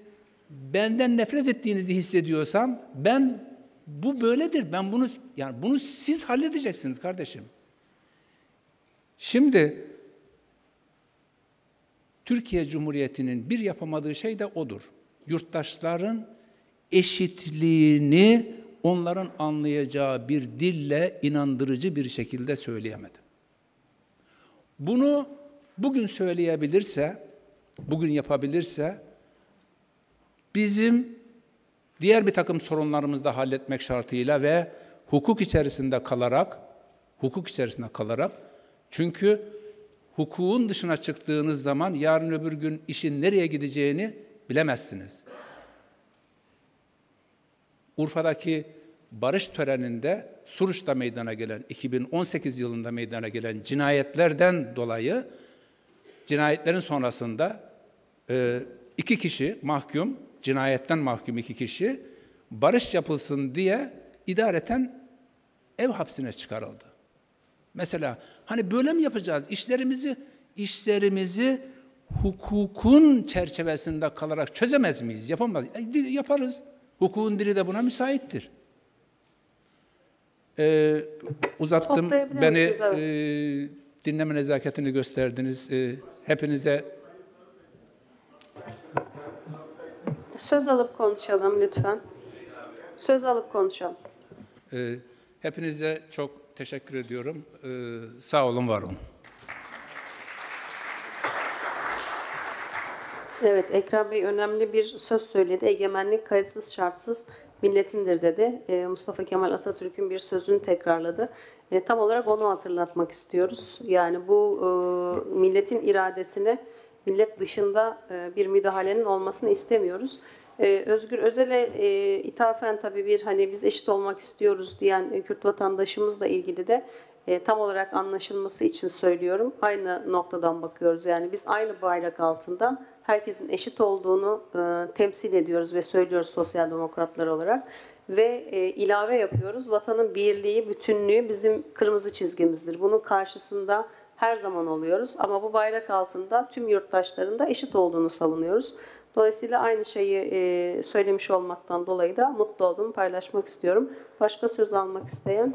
benden nefret ettiğinizi hissediyorsam ben bu böyledir. Ben bunu yani bunu siz halledeceksiniz kardeşim. Şimdi Türkiye Cumhuriyeti'nin bir yapamadığı şey de odur. Yurttaşların eşitliğini onların anlayacağı bir dille inandırıcı bir şekilde söyleyemedi. Bunu bugün söyleyebilirse, bugün yapabilirse bizim diğer bir takım sorunlarımızı da halletmek şartıyla ve hukuk içerisinde kalarak, Hukuk içerisinde kalarak. Çünkü hukukun dışına çıktığınız zaman yarın öbür gün işin nereye gideceğini bilemezsiniz. Urfa'daki barış töreninde Suruç'ta meydana gelen, 2018 yılında meydana gelen cinayetlerden dolayı cinayetlerin sonrasında e, iki kişi mahkum, cinayetten mahkum iki kişi barış yapılsın diye idareten ev hapsine çıkarıldı. Mesela hani böyle mi yapacağız? İşlerimizi işlerimizi hukukun çerçevesinde kalarak çözemez miyiz? Yapamaz. E, Yaparız. Hukukun dili de buna müsaittir. Ee, uzattım. Beni? Evet. e, dinleme nezaketini gösterdiniz. E, hepinize Söz alıp konuşalım lütfen. Söz alıp konuşalım. e, hepinize çok teşekkür ediyorum. E, sağ olun, var olun. Evet, Ekrem Bey önemli bir söz söyledi. Egemenlik kayıtsız şartsız milletindir dedi. Ee, Mustafa Kemal Atatürk'ün bir sözünü tekrarladı. Ee, tam olarak onu hatırlatmak istiyoruz. Yani bu e, milletin iradesine millet dışında e, bir müdahalenin olmasını istemiyoruz. Ee, Özgür Özel'e e, ithafen tabii bir hani biz eşit olmak istiyoruz diyen e, Kürt vatandaşımızla ilgili de e, tam olarak anlaşılması için söylüyorum. Aynı noktadan bakıyoruz. Yani biz aynı bayrak altında herkesin eşit olduğunu e, temsil ediyoruz ve söylüyoruz sosyal demokratlar olarak. Ve e, ilave yapıyoruz. Vatanın birliği, bütünlüğü bizim kırmızı çizgimizdir. Bunun karşısında her zaman oluyoruz. Ama bu bayrak altında tüm yurttaşların da eşit olduğunu savunuyoruz. Dolayısıyla aynı şeyi e, söylemiş olmaktan dolayı da mutlu olduğumu paylaşmak istiyorum. Başka söz almak isteyen?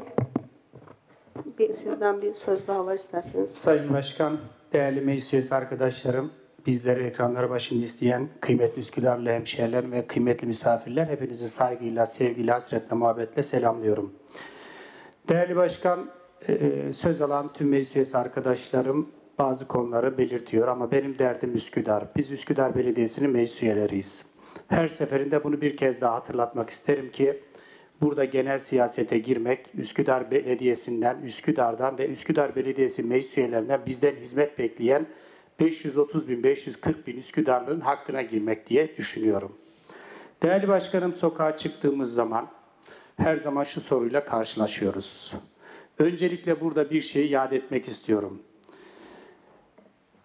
Bir, sizden bir söz daha var isterseniz. Sayın Başkan, değerli meclis üyesi arkadaşlarım, bizleri ekranları başında isteyen kıymetli Üsküdarlı hemşehriler ve kıymetli misafirler hepinizi saygıyla, sevgiyle, hasretle, muhabbetle selamlıyorum. Değerli Başkan, e, söz alan tüm meclis arkadaşlarım bazı konuları belirtiyor ama benim derdim Üsküdar. Biz Üsküdar Belediyesi'nin meclis üyeleriyiz. Her seferinde bunu bir kez daha hatırlatmak isterim ki burada genel siyasete girmek, Üsküdar Belediyesi'nden, Üsküdar'dan ve Üsküdar Belediyesi meclis üyelerinden bizden hizmet bekleyen 530 bin, 540 bin Üsküdarlı'nın hakkına girmek diye düşünüyorum. Değerli Başkanım sokağa çıktığımız zaman her zaman şu soruyla karşılaşıyoruz. Öncelikle burada bir şeyi yad etmek istiyorum.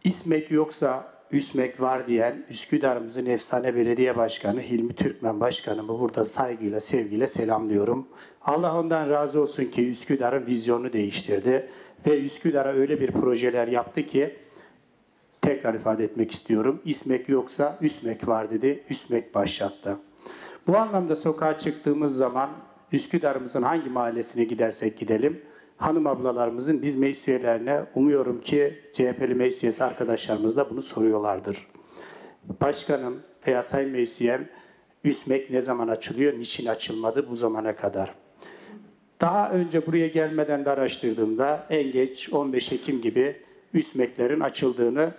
İsmek yoksa Üsmek var diyen Üsküdar'ımızın efsane belediye başkanı Hilmi Türkmen başkanımı burada saygıyla, sevgiyle selamlıyorum. Allah ondan razı olsun ki Üsküdar'ın vizyonunu değiştirdi ve Üsküdar'a öyle bir projeler yaptı ki tekrar ifade etmek istiyorum. İsmek yoksa Üsmek var dedi, Üsmek başlattı. Bu anlamda sokağa çıktığımız zaman Üsküdar'ımızın hangi mahallesine gidersek gidelim, hanım ablalarımızın biz meclis üyelerine umuyorum ki CHP'li meclis üyesi arkadaşlarımız da bunu soruyorlardır. Başkanım veya sayın meclis üyem Üsmek ne zaman açılıyor, niçin açılmadı bu zamana kadar? Daha önce buraya gelmeden de araştırdığımda en geç 15 Ekim gibi Üsmeklerin açıldığını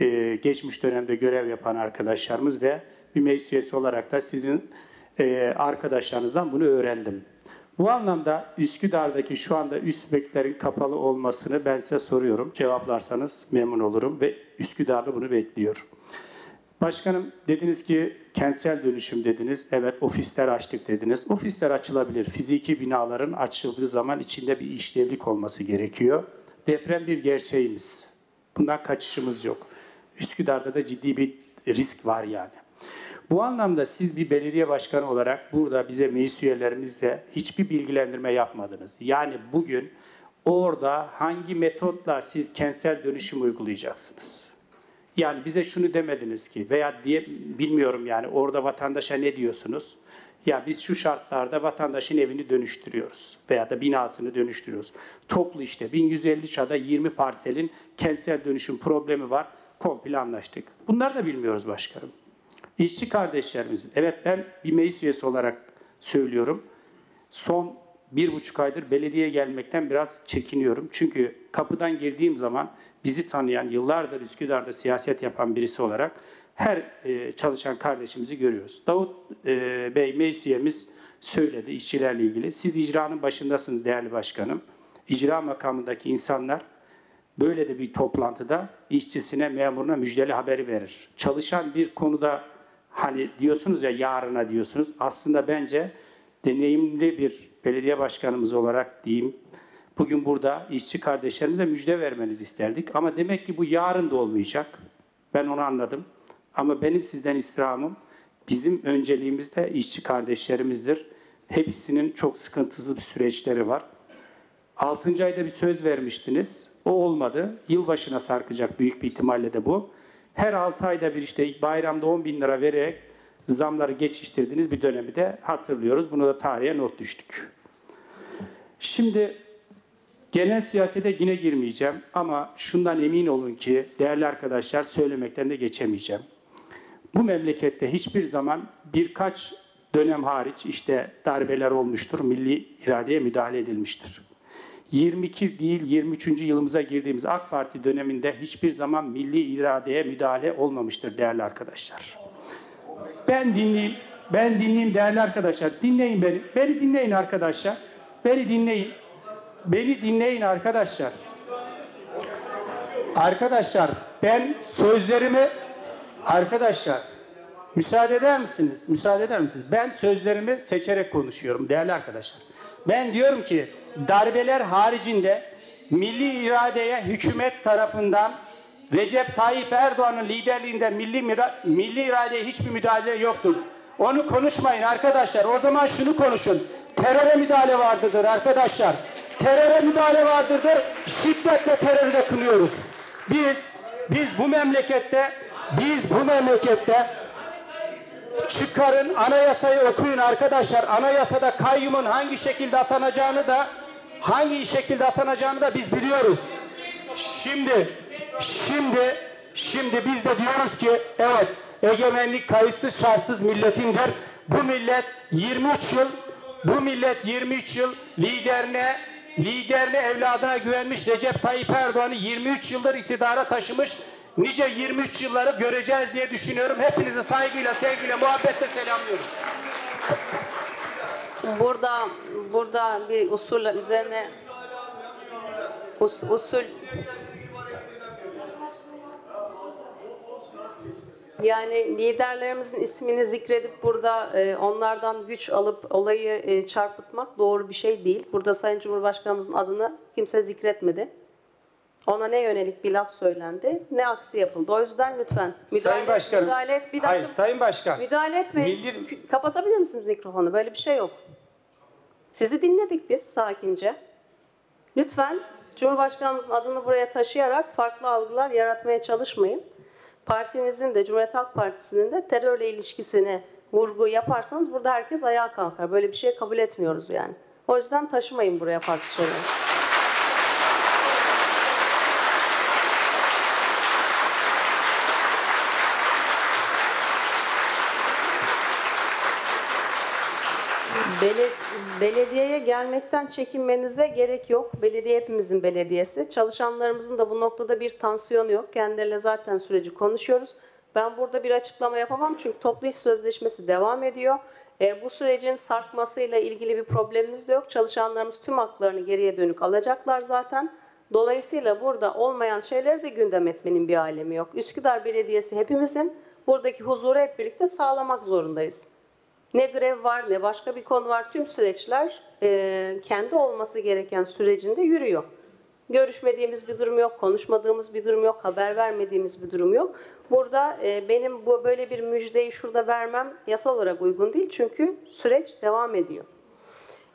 e, geçmiş dönemde görev yapan arkadaşlarımız ve bir meclis üyesi olarak da sizin e, arkadaşlarınızdan bunu öğrendim. Bu anlamda Üsküdar'daki şu anda Üsmeklerin kapalı olmasını ben size soruyorum. Cevaplarsanız memnun olurum ve Üsküdar'da bunu bekliyor. Başkanım dediniz ki kentsel dönüşüm dediniz. Evet ofisler açtık dediniz. Ofisler açılabilir. Fiziki binaların açıldığı zaman içinde bir işlevlik olması gerekiyor. Deprem bir gerçeğimiz. Bundan kaçışımız yok. Üsküdar'da da ciddi bir risk var yani. Bu anlamda siz bir belediye başkanı olarak burada bize meclis üyelerimize hiçbir bilgilendirme yapmadınız. Yani bugün orada hangi metotla siz kentsel dönüşüm uygulayacaksınız? Yani bize şunu demediniz ki veya diye bilmiyorum yani orada vatandaşa ne diyorsunuz? Ya biz şu şartlarda vatandaşın evini dönüştürüyoruz veya da binasını dönüştürüyoruz. Toplu işte 1150 çada 20 parselin kentsel dönüşüm problemi var. Komple anlaştık. Bunları da bilmiyoruz başkanım. İşçi kardeşlerimiz, evet ben bir meclis üyesi olarak söylüyorum. Son bir buçuk aydır belediyeye gelmekten biraz çekiniyorum. Çünkü kapıdan girdiğim zaman bizi tanıyan, yıllardır Üsküdar'da siyaset yapan birisi olarak her e, çalışan kardeşimizi görüyoruz. Davut e, Bey meclis üyemiz söyledi işçilerle ilgili. Siz icranın başındasınız değerli başkanım. icra makamındaki insanlar böyle de bir toplantıda işçisine, memuruna müjdeli haberi verir. Çalışan bir konuda hani diyorsunuz ya yarına diyorsunuz. Aslında bence deneyimli bir belediye başkanımız olarak diyeyim bugün burada işçi kardeşlerimize müjde vermenizi isterdik. Ama demek ki bu yarın da olmayacak. Ben onu anladım. Ama benim sizden istirhamım bizim önceliğimiz de işçi kardeşlerimizdir. Hepsinin çok sıkıntılı bir süreçleri var. 6. ayda bir söz vermiştiniz. O olmadı. Yılbaşına sarkacak büyük bir ihtimalle de bu. Her 6 ayda bir işte bayramda 10 bin lira vererek zamları geçiştirdiğiniz bir dönemi de hatırlıyoruz. Bunu da tarihe not düştük. Şimdi genel siyasete yine girmeyeceğim ama şundan emin olun ki değerli arkadaşlar söylemekten de geçemeyeceğim. Bu memlekette hiçbir zaman birkaç dönem hariç işte darbeler olmuştur, milli iradeye müdahale edilmiştir. 22 değil 23. yılımıza girdiğimiz AK Parti döneminde hiçbir zaman milli iradeye müdahale olmamıştır değerli arkadaşlar. Ben dinleyeyim, ben dinleyeyim değerli arkadaşlar. Dinleyin beni. Beni dinleyin arkadaşlar. Beni dinleyin. Beni dinleyin arkadaşlar. Arkadaşlar ben sözlerimi arkadaşlar müsaade eder misiniz? Müsaade eder misiniz? Ben sözlerimi seçerek konuşuyorum değerli arkadaşlar. Ben diyorum ki darbeler haricinde milli iradeye hükümet tarafından Recep Tayyip Erdoğan'ın liderliğinde milli milli iradeye hiçbir müdahale yoktur. Onu konuşmayın arkadaşlar. O zaman şunu konuşun. Teröre müdahale vardırdır arkadaşlar. Teröre müdahale vardırdır. Şiddetle terörü de kınıyoruz. Biz biz bu memlekette biz bu memlekette çıkarın anayasayı okuyun arkadaşlar. Anayasada kayyumun hangi şekilde atanacağını da hangi şekilde atanacağını da biz biliyoruz. Şimdi şimdi şimdi biz de diyoruz ki evet egemenlik kayıtsız şartsız milletindir. Bu millet 23 yıl bu millet 23 yıl liderine liderine evladına güvenmiş Recep Tayyip Erdoğan'ı 23 yıldır iktidara taşımış. Nice 23 yılları göreceğiz diye düşünüyorum. Hepinizi saygıyla, sevgiyle, muhabbetle selamlıyorum. Burada burada bir usulle üzerine us, usul yani liderlerimizin ismini zikredip burada e, onlardan güç alıp olayı e, çarpıtmak doğru bir şey değil. Burada Sayın Cumhurbaşkanımızın adını kimse zikretmedi. Ona ne yönelik bir laf söylendi, ne aksi yapıldı. O yüzden lütfen müdahale, Sayın Başkanım. müdahale et. Bir dakika. Hayır, Sayın Başkan. Müdahale etmeyin. Milli- Kapatabilir misiniz mikrofonu? Böyle bir şey yok. Sizi dinledik biz sakince. Lütfen Cumhurbaşkanımızın adını buraya taşıyarak farklı algılar yaratmaya çalışmayın. Partimizin de Cumhuriyet Halk Partisi'nin de terörle ilişkisini vurgu yaparsanız burada herkes ayağa kalkar. Böyle bir şey kabul etmiyoruz yani. O yüzden taşımayın buraya farklı şeyleri. Belediyeye gelmekten çekinmenize gerek yok. Belediye hepimizin belediyesi. Çalışanlarımızın da bu noktada bir tansiyonu yok. Kendileriyle zaten süreci konuşuyoruz. Ben burada bir açıklama yapamam çünkü toplu iş sözleşmesi devam ediyor. E, bu sürecin sarkmasıyla ilgili bir problemimiz de yok. Çalışanlarımız tüm haklarını geriye dönük alacaklar zaten. Dolayısıyla burada olmayan şeyleri de gündem etmenin bir alemi yok. Üsküdar Belediyesi hepimizin buradaki huzuru hep birlikte sağlamak zorundayız. Ne grev var ne başka bir konu var. Tüm süreçler e, kendi olması gereken sürecinde yürüyor. Görüşmediğimiz bir durum yok, konuşmadığımız bir durum yok, haber vermediğimiz bir durum yok. Burada e, benim bu böyle bir müjdeyi şurada vermem yasal olarak uygun değil çünkü süreç devam ediyor.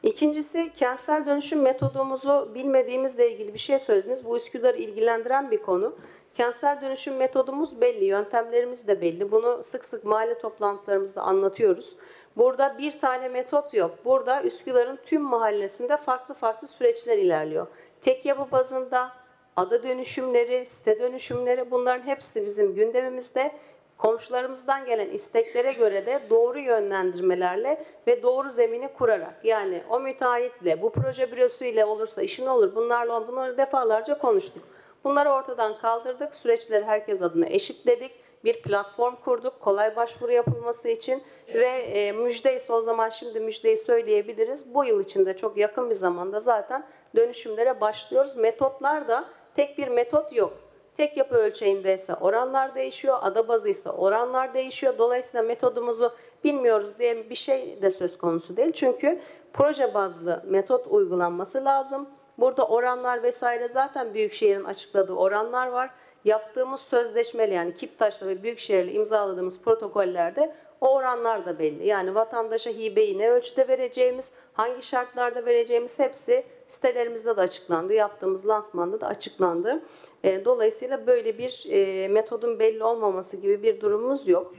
İkincisi kentsel dönüşüm metodumuzu bilmediğimizle ilgili bir şey söylediniz. Bu Üsküdar'ı ilgilendiren bir konu. Kentsel dönüşüm metodumuz belli, yöntemlerimiz de belli. Bunu sık sık mahalle toplantılarımızda anlatıyoruz. Burada bir tane metot yok. Burada Üsküdar'ın tüm mahallesinde farklı farklı süreçler ilerliyor. Tek yapı bazında, ada dönüşümleri, site dönüşümleri bunların hepsi bizim gündemimizde. Komşularımızdan gelen isteklere göre de doğru yönlendirmelerle ve doğru zemini kurarak yani o müteahhitle, bu proje bürosuyla olursa işin olur, bunlarla bunları defalarca konuştuk. Bunları ortadan kaldırdık, süreçleri herkes adına eşitledik. Bir platform kurduk kolay başvuru yapılması için ve e, müjdeyse o zaman şimdi müjdeyi söyleyebiliriz. Bu yıl içinde çok yakın bir zamanda zaten dönüşümlere başlıyoruz. Metotlar da tek bir metot yok. Tek yapı ölçeğindeyse oranlar değişiyor, ada bazıysa oranlar değişiyor. Dolayısıyla metodumuzu bilmiyoruz diye bir şey de söz konusu değil. Çünkü proje bazlı metot uygulanması lazım. Burada oranlar vesaire zaten Büyükşehir'in açıkladığı oranlar var. Yaptığımız sözleşmeli yani Kiptaş'la ve Büyükşehir'le imzaladığımız protokollerde o oranlar da belli. Yani vatandaşa hibeyi ne ölçüde vereceğimiz, hangi şartlarda vereceğimiz hepsi sitelerimizde de açıklandı. Yaptığımız lansmanda da açıklandı. E, Dolayısıyla böyle bir e, metodun belli olmaması gibi bir durumumuz yok.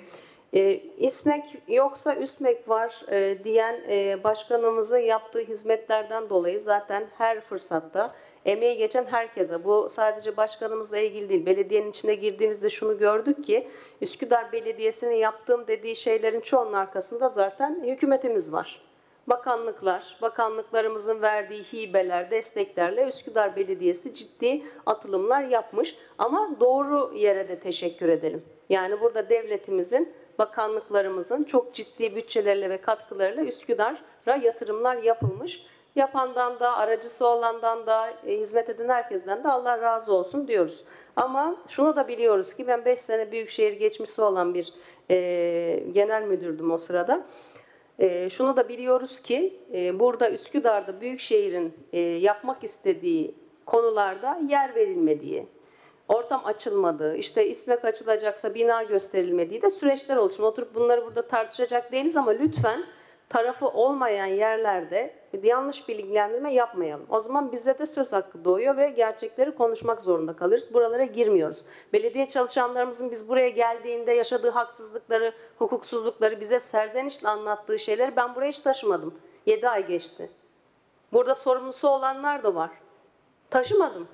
E, İSMEK yoksa üsmek var diyen başkanımızın yaptığı hizmetlerden dolayı zaten her fırsatta emeği geçen herkese bu sadece başkanımızla ilgili değil. Belediyenin içine girdiğimizde şunu gördük ki Üsküdar Belediyesi'nin yaptığım dediği şeylerin çoğunun arkasında zaten hükümetimiz var. Bakanlıklar, bakanlıklarımızın verdiği hibeler, desteklerle Üsküdar Belediyesi ciddi atılımlar yapmış. Ama doğru yere de teşekkür edelim. Yani burada devletimizin, bakanlıklarımızın çok ciddi bütçelerle ve katkılarıyla Üsküdar'a yatırımlar yapılmış. Yapandan da, aracısı olandan da, e, hizmet eden herkesten de Allah razı olsun diyoruz. Ama şunu da biliyoruz ki ben 5 sene Büyükşehir geçmişi olan bir e, genel müdürdüm o sırada. E, şunu da biliyoruz ki e, burada Üsküdar'da Büyükşehir'in e, yapmak istediği konularda yer verilmediği, ortam açılmadığı, işte İSMEK açılacaksa bina gösterilmediği de süreçler oluşmuş. Oturup bunları burada tartışacak değiliz ama lütfen tarafı olmayan yerlerde yanlış bilgilendirme yapmayalım. O zaman bize de söz hakkı doğuyor ve gerçekleri konuşmak zorunda kalırız. Buralara girmiyoruz. Belediye çalışanlarımızın biz buraya geldiğinde yaşadığı haksızlıkları, hukuksuzlukları bize serzenişle anlattığı şeyleri ben buraya hiç taşımadım. 7 ay geçti. Burada sorumlusu olanlar da var. Taşımadım.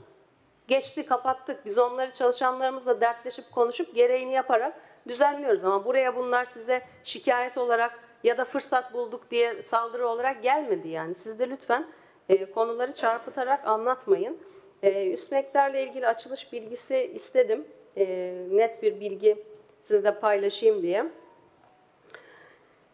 Geçti, kapattık. Biz onları çalışanlarımızla dertleşip konuşup gereğini yaparak düzenliyoruz. Ama buraya bunlar size şikayet olarak ya da fırsat bulduk diye saldırı olarak gelmedi yani. Siz de lütfen e, konuları çarpıtarak anlatmayın. E, üsmeklerle ilgili açılış bilgisi istedim. E, net bir bilgi sizle paylaşayım diye.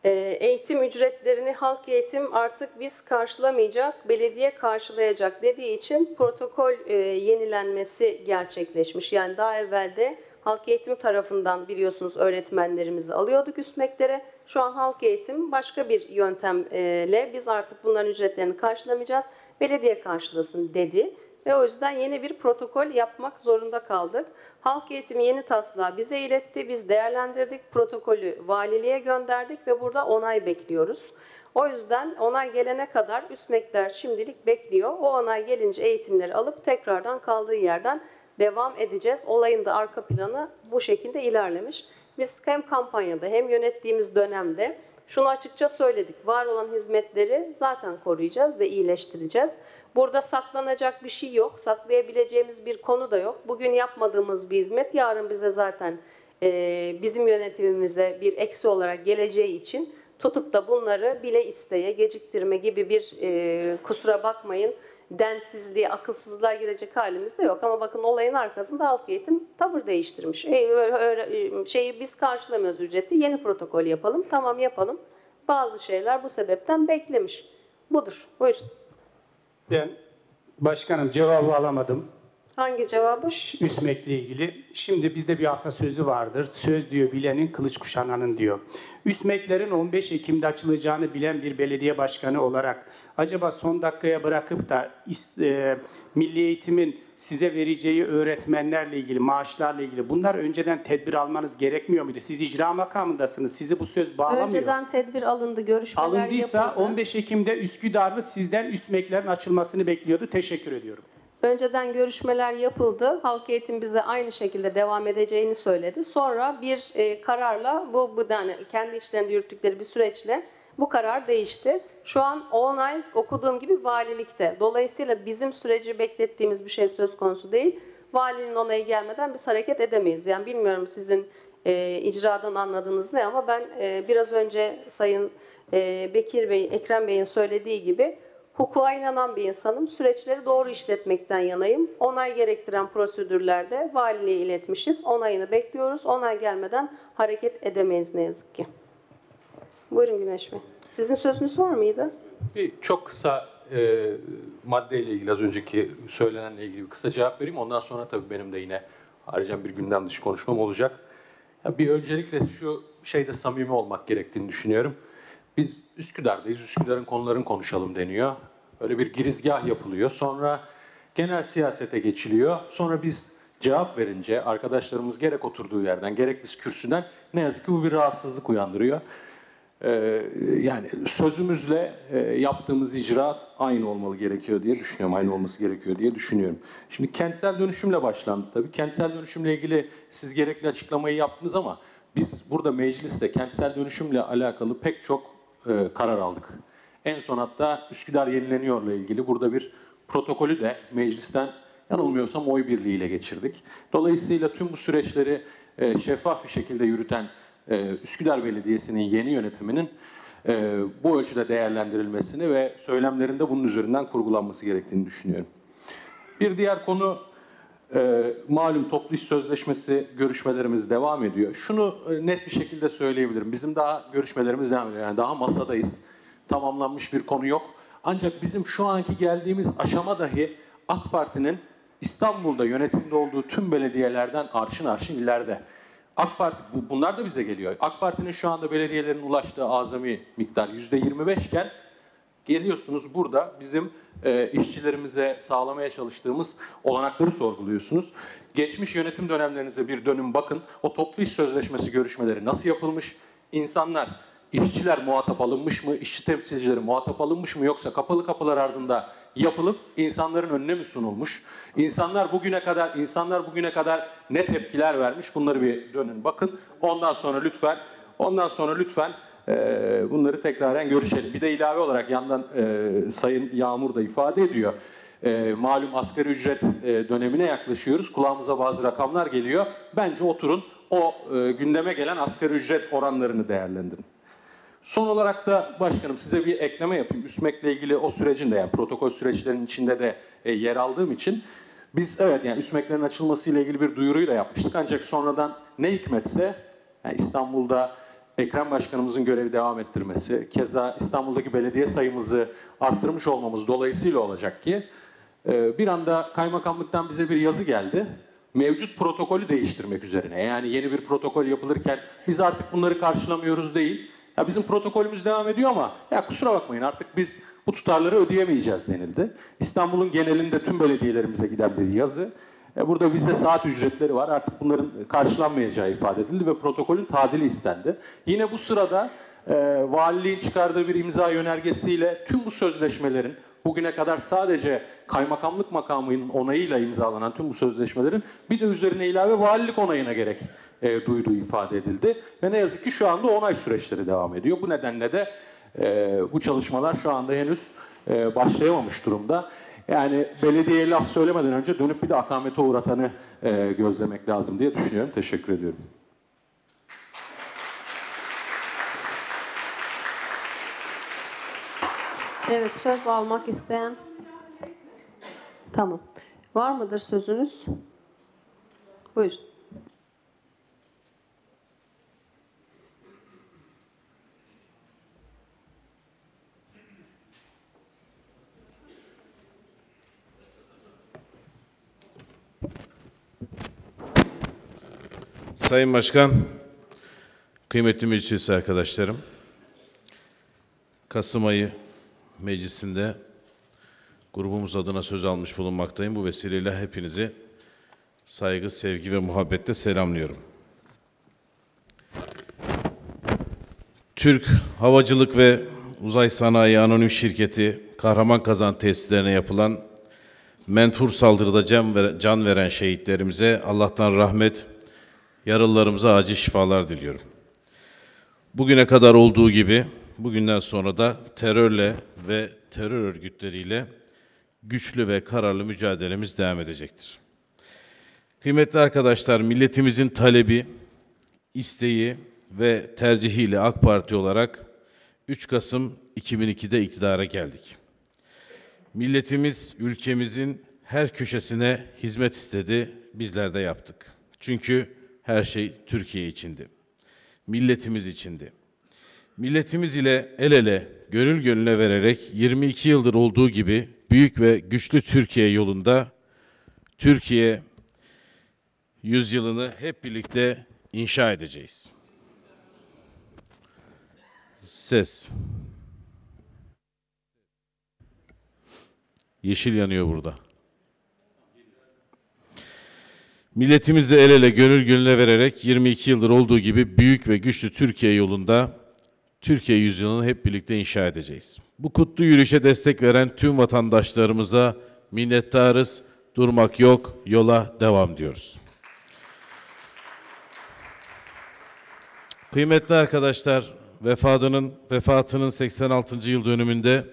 E, eğitim ücretlerini halk eğitim artık biz karşılamayacak, belediye karşılayacak dediği için protokol e, yenilenmesi gerçekleşmiş. Yani daha evvelde halk eğitim tarafından biliyorsunuz öğretmenlerimizi alıyorduk üsmeklere. Şu an halk eğitim başka bir yöntemle biz artık bunların ücretlerini karşılamayacağız. Belediye karşılasın dedi ve o yüzden yeni bir protokol yapmak zorunda kaldık. Halk eğitimi yeni taslağı bize iletti, biz değerlendirdik, protokolü valiliğe gönderdik ve burada onay bekliyoruz. O yüzden onay gelene kadar üsmekler şimdilik bekliyor. O onay gelince eğitimleri alıp tekrardan kaldığı yerden devam edeceğiz. Olayın da arka planı bu şekilde ilerlemiş. Biz hem kampanyada hem yönettiğimiz dönemde şunu açıkça söyledik. Var olan hizmetleri zaten koruyacağız ve iyileştireceğiz. Burada saklanacak bir şey yok. Saklayabileceğimiz bir konu da yok. Bugün yapmadığımız bir hizmet yarın bize zaten e, bizim yönetimimize bir eksi olarak geleceği için tutup da bunları bile isteye geciktirme gibi bir e, kusura bakmayın densizliğe, akılsızlığa girecek halimiz de yok. Ama bakın olayın arkasında halk eğitim tavır değiştirmiş. E, öyle, şeyi biz karşılamıyoruz ücreti. Yeni protokol yapalım. Tamam yapalım. Bazı şeyler bu sebepten beklemiş. Budur. Buyurun. Ben başkanım cevabı alamadım. Hangi cevabı? Üsmek'le ilgili. Şimdi bizde bir atasözü vardır. Söz diyor bilenin, kılıç kuşananın diyor. Üsmeklerin 15 Ekim'de açılacağını bilen bir belediye başkanı olarak acaba son dakikaya bırakıp da e, milli eğitimin size vereceği öğretmenlerle ilgili, maaşlarla ilgili bunlar önceden tedbir almanız gerekmiyor muydu? Siz icra makamındasınız. Sizi bu söz bağlamıyor. Önceden tedbir alındı, görüşmeler Alındıysa yapıldı. 15 Ekim'de Üsküdar'lı sizden Üsmeklerin açılmasını bekliyordu. Teşekkür ediyorum. Önceden görüşmeler yapıldı. Halk eğitim bize aynı şekilde devam edeceğini söyledi. Sonra bir e, kararla bu, bu yani kendi içlerinde yürüttükleri bir süreçle bu karar değişti. Şu an onay okuduğum gibi valilikte. Dolayısıyla bizim süreci beklettiğimiz bir şey söz konusu değil. Valinin onayı gelmeden biz hareket edemeyiz. Yani bilmiyorum sizin e, icradan anladığınız ne ama ben e, biraz önce Sayın e, Bekir Bey, Ekrem Bey'in söylediği gibi Hukuka inanan bir insanım. Süreçleri doğru işletmekten yanayım. Onay gerektiren prosedürlerde valiliğe iletmişiz. Onayını bekliyoruz. Onay gelmeden hareket edemeyiz ne yazık ki. Buyurun Güneş Bey. Sizin sözünüz var mıydı? Bir çok kısa e, maddeyle ilgili az önceki söylenenle ilgili kısa cevap vereyim. Ondan sonra tabii benim de yine haricen bir gündem dışı konuşmam olacak. Ya bir öncelikle şu şeyde samimi olmak gerektiğini düşünüyorum. Biz Üsküdar'dayız. Üsküdar'ın konuların konuşalım deniyor. Öyle bir girizgah yapılıyor. Sonra genel siyasete geçiliyor. Sonra biz cevap verince arkadaşlarımız gerek oturduğu yerden gerek biz kürsüden ne yazık ki bu bir rahatsızlık uyandırıyor. Ee, yani sözümüzle e, yaptığımız icraat aynı olmalı gerekiyor diye düşünüyorum. Aynı olması gerekiyor diye düşünüyorum. Şimdi kentsel dönüşümle başlandı tabii. Kentsel dönüşümle ilgili siz gerekli açıklamayı yaptınız ama biz burada mecliste kentsel dönüşümle alakalı pek çok e, karar aldık. En son hatta Üsküdar yenileniyorla ilgili burada bir protokolü de meclisten yanılmıyorsam oy birliğiyle geçirdik. Dolayısıyla tüm bu süreçleri e, şeffaf bir şekilde yürüten e, Üsküdar Belediyesi'nin yeni yönetiminin e, bu ölçüde değerlendirilmesini ve söylemlerinde bunun üzerinden kurgulanması gerektiğini düşünüyorum. Bir diğer konu e, malum toplu iş sözleşmesi görüşmelerimiz devam ediyor. Şunu e, net bir şekilde söyleyebilirim. Bizim daha görüşmelerimiz devam ediyor. Yani daha masadayız. Tamamlanmış bir konu yok. Ancak bizim şu anki geldiğimiz aşama dahi AK Parti'nin İstanbul'da yönetimde olduğu tüm belediyelerden arşın arşın ileride. AK Parti, bu- bunlar da bize geliyor. AK Parti'nin şu anda belediyelerin ulaştığı azami miktar %25 iken geliyorsunuz burada bizim e, işçilerimize sağlamaya çalıştığımız olanakları sorguluyorsunuz. Geçmiş yönetim dönemlerinize bir dönün bakın. O toplu iş sözleşmesi görüşmeleri nasıl yapılmış? İnsanlar, işçiler muhatap alınmış mı? İşçi temsilcileri muhatap alınmış mı? Yoksa kapalı kapılar ardında yapılıp insanların önüne mi sunulmuş? İnsanlar bugüne kadar insanlar bugüne kadar ne tepkiler vermiş? Bunları bir dönün bakın. Ondan sonra lütfen ondan sonra lütfen bunları tekraren görüşelim. Bir de ilave olarak yandan e, Sayın Yağmur da ifade ediyor. E, malum asgari ücret e, dönemine yaklaşıyoruz. Kulağımıza bazı rakamlar geliyor. Bence oturun o gündeme gelen asgari ücret oranlarını değerlendirin. Son olarak da başkanım size bir ekleme yapayım. üsmek'le ilgili o sürecin de yani protokol süreçlerinin içinde de yer aldığım için biz evet yani üsmeklerin açılmasıyla ilgili bir duyuruyu da yapmıştık. Ancak sonradan ne hikmetse yani İstanbul'da Ekrem Başkanımızın görevi devam ettirmesi, keza İstanbul'daki belediye sayımızı arttırmış olmamız dolayısıyla olacak ki e, bir anda kaymakamlıktan bize bir yazı geldi. Mevcut protokolü değiştirmek üzerine. Yani yeni bir protokol yapılırken biz artık bunları karşılamıyoruz değil. Ya bizim protokolümüz devam ediyor ama ya kusura bakmayın artık biz bu tutarları ödeyemeyeceğiz denildi. İstanbul'un genelinde tüm belediyelerimize giden bir yazı. E, Burada vize saat ücretleri var. Artık bunların karşılanmayacağı ifade edildi ve protokolün tadili istendi. Yine bu sırada e, valiliğin çıkardığı bir imza yönergesiyle tüm bu sözleşmelerin bugüne kadar sadece kaymakamlık makamının onayıyla imzalanan tüm bu sözleşmelerin bir de üzerine ilave valilik onayına gerek e, duyduğu ifade edildi. Ve ne yazık ki şu anda onay süreçleri devam ediyor. Bu nedenle de e, bu çalışmalar şu anda henüz e, başlayamamış durumda. Yani belediyeye laf söylemeden önce dönüp bir de akamete uğratanı e, gözlemek lazım diye düşünüyorum. Teşekkür ediyorum. Evet söz almak isteyen. Tamam. Var mıdır sözünüz? Buyurun. Sayın Başkan, kıymetli meclis üyesi arkadaşlarım, Kasım ayı meclisinde grubumuz adına söz almış bulunmaktayım. Bu vesileyle hepinizi saygı, sevgi ve muhabbetle selamlıyorum. Türk Havacılık ve Uzay Sanayi Anonim Şirketi Kahraman Kazan tesislerine yapılan menfur saldırıda can, veren, şehitlerimize Allah'tan rahmet, yaralılarımıza acil şifalar diliyorum. Bugüne kadar olduğu gibi bugünden sonra da terörle ve terör örgütleriyle güçlü ve kararlı mücadelemiz devam edecektir. Kıymetli arkadaşlar, milletimizin talebi, isteği ve tercihiyle AK Parti olarak 3 Kasım 2002'de iktidara geldik. Milletimiz ülkemizin her köşesine hizmet istedi, bizler de yaptık. Çünkü her şey Türkiye içindi. Milletimiz içindi. Milletimiz ile el ele, gönül gönüle vererek 22 yıldır olduğu gibi büyük ve güçlü Türkiye yolunda Türkiye yüzyılını hep birlikte inşa edeceğiz. Ses. Yeşil yanıyor burada. Milletimizle el ele gönül gönüle vererek 22 yıldır olduğu gibi büyük ve güçlü Türkiye yolunda Türkiye yüzyılını hep birlikte inşa edeceğiz. Bu kutlu yürüyüşe destek veren tüm vatandaşlarımıza minnettarız. Durmak yok, yola devam diyoruz. Kıymetli arkadaşlar, vefatının vefatının 86. yıl dönümünde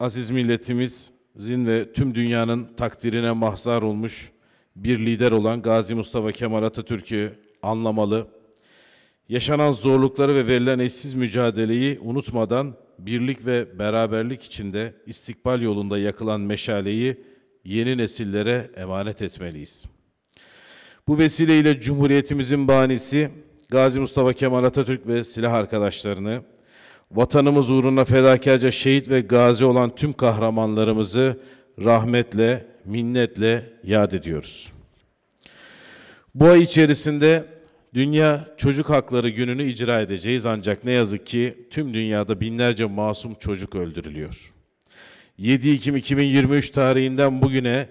aziz milletimizin ve tüm dünyanın takdirine mahzar olmuş bir lider olan Gazi Mustafa Kemal Atatürk'ü anlamalı, yaşanan zorlukları ve verilen eşsiz mücadeleyi unutmadan birlik ve beraberlik içinde istikbal yolunda yakılan meşaleyi yeni nesillere emanet etmeliyiz. Bu vesileyle Cumhuriyetimizin banisi Gazi Mustafa Kemal Atatürk ve silah arkadaşlarını, vatanımız uğruna fedakarca şehit ve gazi olan tüm kahramanlarımızı rahmetle, minnetle yad ediyoruz. Bu ay içerisinde Dünya Çocuk Hakları Günü'nü icra edeceğiz ancak ne yazık ki tüm dünyada binlerce masum çocuk öldürülüyor. 7 Ekim 2023 tarihinden bugüne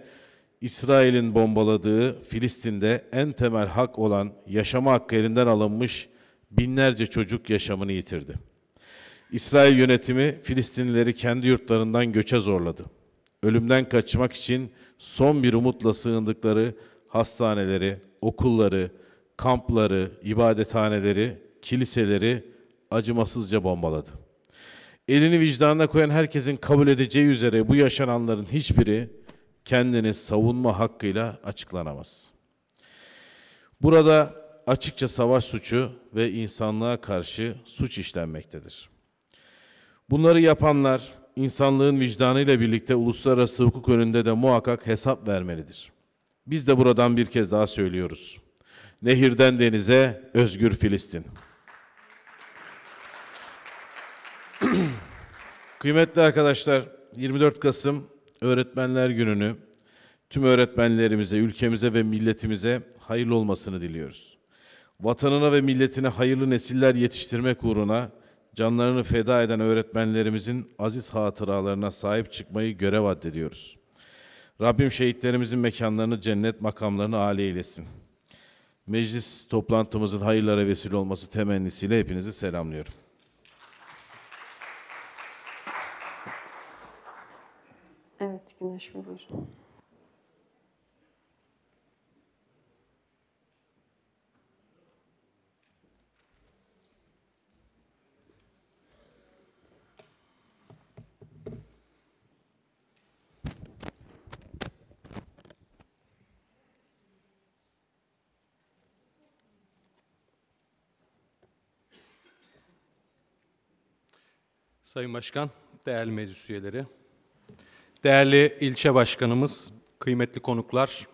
İsrail'in bombaladığı Filistin'de en temel hak olan yaşama hakkı elinden alınmış binlerce çocuk yaşamını yitirdi. İsrail yönetimi Filistinlileri kendi yurtlarından göçe zorladı. Ölümden kaçmak için son bir umutla sığındıkları hastaneleri, okulları, kampları, ibadethaneleri, kiliseleri acımasızca bombaladı. Elini vicdanına koyan herkesin kabul edeceği üzere bu yaşananların hiçbiri kendini savunma hakkıyla açıklanamaz. Burada açıkça savaş suçu ve insanlığa karşı suç işlenmektedir. Bunları yapanlar insanlığın vicdanıyla birlikte uluslararası hukuk önünde de muhakkak hesap vermelidir. Biz de buradan bir kez daha söylüyoruz. Nehirden denize özgür Filistin. <clears throat> Kıymetli arkadaşlar, 24 Kasım Öğretmenler Günü'nü tüm öğretmenlerimize, ülkemize ve milletimize hayırlı olmasını diliyoruz. Vatanına ve milletine hayırlı nesiller yetiştirmek uğruna canlarını feda eden öğretmenlerimizin aziz hatıralarına sahip çıkmayı görev addediyoruz. Rabbim şehitlerimizin mekanlarını cennet makamlarını âli eylesin. Meclis toplantımızın hayırlara vesile olması temennisiyle hepinizi selamlıyorum. Evet Güneş Bey buyurun. Sayın Başkan, değerli meclis üyeleri, değerli ilçe başkanımız, kıymetli konuklar,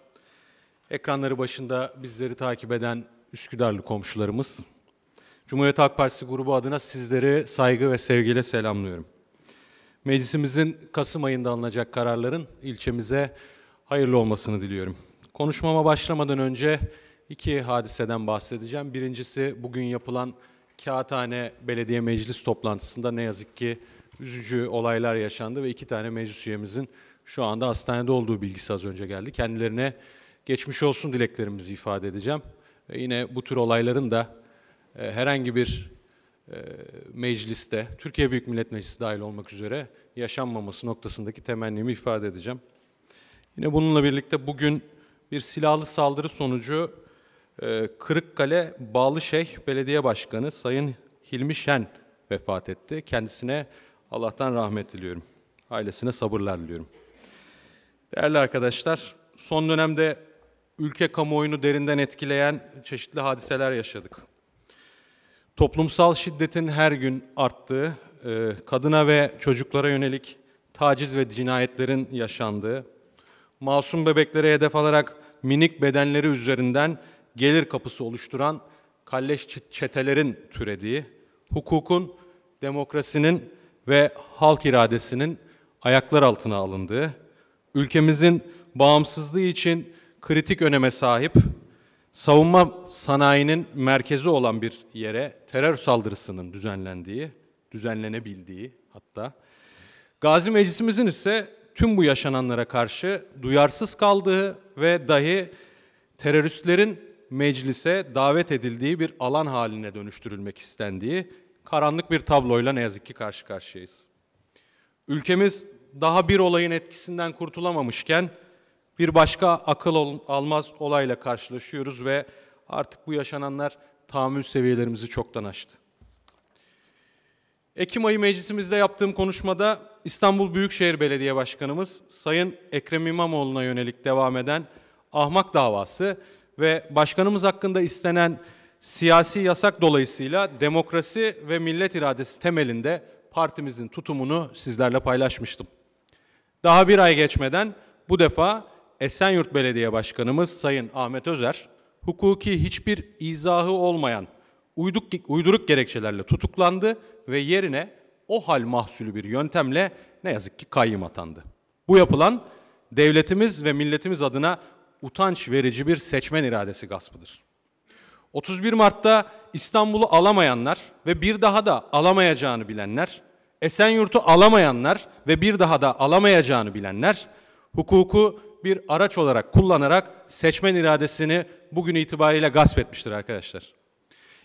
ekranları başında bizleri takip eden Üsküdarlı komşularımız, Cumhuriyet Halk Partisi grubu adına sizleri saygı ve sevgiyle selamlıyorum. Meclisimizin Kasım ayında alınacak kararların ilçemize hayırlı olmasını diliyorum. Konuşmama başlamadan önce iki hadiseden bahsedeceğim. Birincisi bugün yapılan Kağıthane Belediye Meclis toplantısında ne yazık ki üzücü olaylar yaşandı ve iki tane meclis üyemizin şu anda hastanede olduğu bilgisi az önce geldi. Kendilerine geçmiş olsun dileklerimizi ifade edeceğim. Ve yine bu tür olayların da e, herhangi bir e, mecliste, Türkiye Büyük Millet Meclisi dahil olmak üzere yaşanmaması noktasındaki temennimi ifade edeceğim. Yine bununla birlikte bugün bir silahlı saldırı sonucu Kırıkkale Bağlışehir Belediye Başkanı Sayın Hilmi Şen vefat etti. Kendisine Allah'tan rahmet diliyorum. Ailesine sabırlar diliyorum. Değerli arkadaşlar, son dönemde ülke kamuoyunu derinden etkileyen çeşitli hadiseler yaşadık. Toplumsal şiddetin her gün arttığı, e, kadına ve çocuklara yönelik taciz ve cinayetlerin yaşandığı, masum bebeklere hedef alarak minik bedenleri üzerinden gelir kapısı oluşturan kalleş çetelerin türediği, hukukun, demokrasinin ve halk iradesinin ayaklar altına alındığı, ülkemizin bağımsızlığı için kritik öneme sahip, savunma sanayinin merkezi olan bir yere terör saldırısının düzenlendiği, düzenlenebildiği hatta, Gazi Meclisimizin ise tüm bu yaşananlara karşı duyarsız kaldığı ve dahi teröristlerin meclise davet edildiği bir alan haline dönüştürülmek istendiği karanlık bir tabloyla ne yazık ki karşı karşıyayız. Ülkemiz daha bir olayın etkisinden kurtulamamışken bir başka akıl almaz olayla karşılaşıyoruz ve artık bu yaşananlar tahammül seviyelerimizi çoktan aştı. Ekim ayı meclisimizde yaptığım konuşmada İstanbul Büyükşehir Belediye Başkanımız Sayın Ekrem İmamoğlu'na yönelik devam eden ahmak davası ve başkanımız hakkında istenen siyasi yasak dolayısıyla demokrasi ve millet iradesi temelinde partimizin tutumunu sizlerle paylaşmıştım. Daha bir ay geçmeden bu defa Esenyurt Belediye Başkanımız Sayın Ahmet Özer, hukuki hiçbir izahı olmayan uyduk, uyduruk gerekçelerle tutuklandı ve yerine o hal mahsulü bir yöntemle ne yazık ki kayyım atandı. Bu yapılan devletimiz ve milletimiz adına utanç verici bir seçmen iradesi gaspıdır. 31 Mart'ta İstanbul'u alamayanlar ve bir daha da alamayacağını bilenler, Esenyurt'u alamayanlar ve bir daha da alamayacağını bilenler, hukuku bir araç olarak kullanarak seçmen iradesini bugün itibariyle gasp etmiştir arkadaşlar.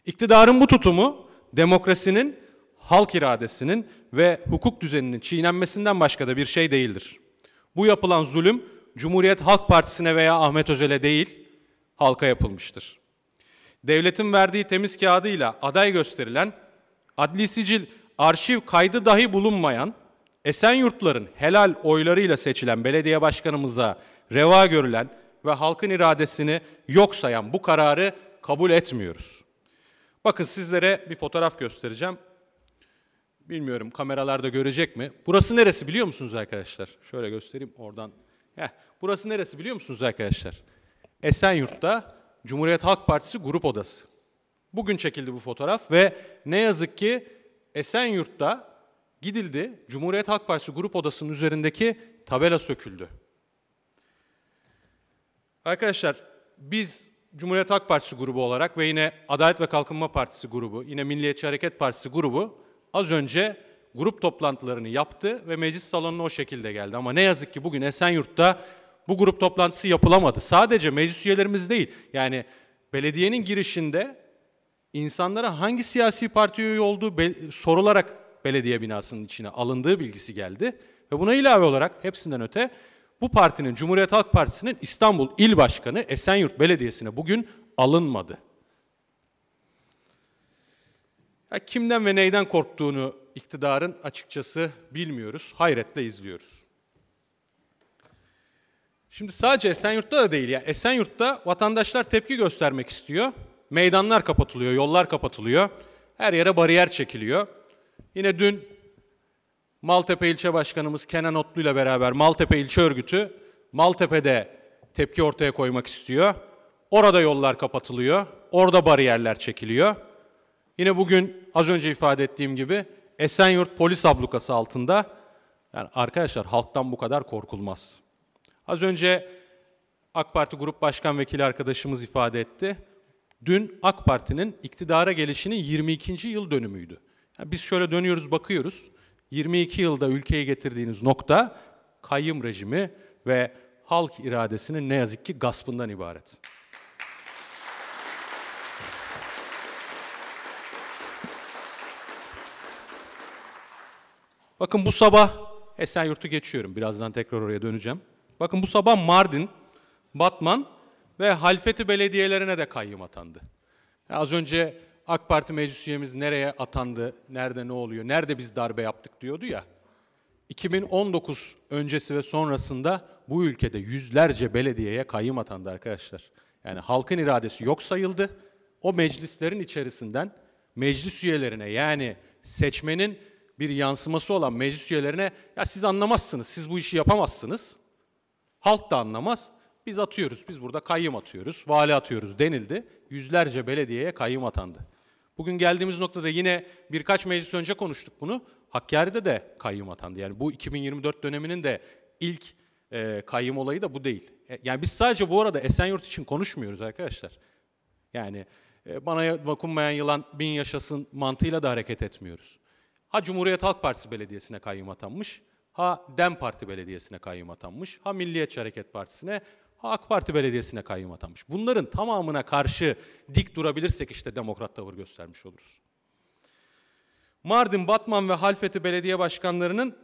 İktidarın bu tutumu demokrasinin, halk iradesinin ve hukuk düzeninin çiğnenmesinden başka da bir şey değildir. Bu yapılan zulüm Cumhuriyet Halk Partisi'ne veya Ahmet Özel'e değil, halka yapılmıştır. Devletin verdiği temiz kağıdıyla aday gösterilen, adli sicil, arşiv kaydı dahi bulunmayan, Esenyurtların helal oylarıyla seçilen belediye başkanımıza reva görülen ve halkın iradesini yok sayan bu kararı kabul etmiyoruz. Bakın sizlere bir fotoğraf göstereceğim. Bilmiyorum kameralarda görecek mi? Burası neresi biliyor musunuz arkadaşlar? Şöyle göstereyim oradan. Heh, burası neresi biliyor musunuz arkadaşlar? Esenyurt'ta Cumhuriyet Halk Partisi grup odası. Bugün çekildi bu fotoğraf ve ne yazık ki Esenyurt'ta gidildi. Cumhuriyet Halk Partisi grup odasının üzerindeki tabela söküldü. Arkadaşlar biz Cumhuriyet Halk Partisi grubu olarak ve yine Adalet ve Kalkınma Partisi grubu, yine Milliyetçi Hareket Partisi grubu az önce grup toplantılarını yaptı ve meclis salonuna o şekilde geldi. Ama ne yazık ki bugün Esenyurt'ta bu grup toplantısı yapılamadı. Sadece meclis üyelerimiz değil, yani belediyenin girişinde insanlara hangi siyasi parti üye olduğu sorularak belediye binasının içine alındığı bilgisi geldi. Ve buna ilave olarak hepsinden öte bu partinin, Cumhuriyet Halk Partisi'nin İstanbul İl Başkanı Esenyurt Belediyesi'ne bugün alınmadı. Ya kimden ve neyden korktuğunu iktidarın açıkçası bilmiyoruz, hayretle izliyoruz. Şimdi sadece Esenyurt'ta da değil ya. Esenyurt'ta vatandaşlar tepki göstermek istiyor. Meydanlar kapatılıyor, yollar kapatılıyor. Her yere bariyer çekiliyor. Yine dün Maltepe İlçe Başkanımız Kenan Otlu ile beraber Maltepe İlçe Örgütü Maltepe'de tepki ortaya koymak istiyor. Orada yollar kapatılıyor, orada bariyerler çekiliyor. Yine bugün az önce ifade ettiğim gibi Esenyurt polis ablukası altında yani arkadaşlar halktan bu kadar korkulmaz. Az önce AK Parti Grup Başkan Vekili arkadaşımız ifade etti. Dün AK Parti'nin iktidara gelişinin 22. yıl dönümüydü. Yani biz şöyle dönüyoruz bakıyoruz. 22 yılda ülkeyi getirdiğiniz nokta kayyım rejimi ve halk iradesinin ne yazık ki gaspından ibaret. Bakın bu sabah Esenyurt'u geçiyorum. Birazdan tekrar oraya döneceğim. Bakın bu sabah Mardin, Batman ve Halfeti belediyelerine de kayyım atandı. Az önce AK Parti meclis üyemiz nereye atandı, nerede ne oluyor, nerede biz darbe yaptık diyordu ya. 2019 öncesi ve sonrasında bu ülkede yüzlerce belediyeye kayyım atandı arkadaşlar. Yani halkın iradesi yok sayıldı. O meclislerin içerisinden meclis üyelerine yani seçmenin bir yansıması olan meclis üyelerine ya siz anlamazsınız, siz bu işi yapamazsınız. Halk da anlamaz. Biz atıyoruz, biz burada kayyım atıyoruz, vali atıyoruz denildi. Yüzlerce belediyeye kayyım atandı. Bugün geldiğimiz noktada yine birkaç meclis önce konuştuk bunu. Hakkari'de de kayyım atandı. Yani bu 2024 döneminin de ilk e, kayyım olayı da bu değil. E, yani biz sadece bu arada Esenyurt için konuşmuyoruz arkadaşlar. Yani e, bana dokunmayan yılan bin yaşasın mantığıyla da hareket etmiyoruz. Ha Cumhuriyet Halk Partisi Belediyesi'ne kayyum atanmış, ha DEM Parti Belediyesi'ne kayyum atanmış, ha Milliyetçi Hareket Partisi'ne, ha AK Parti Belediyesi'ne kayyum atanmış. Bunların tamamına karşı dik durabilirsek işte demokrat tavır göstermiş oluruz. Mardin, Batman ve Halfeti Belediye Başkanlarının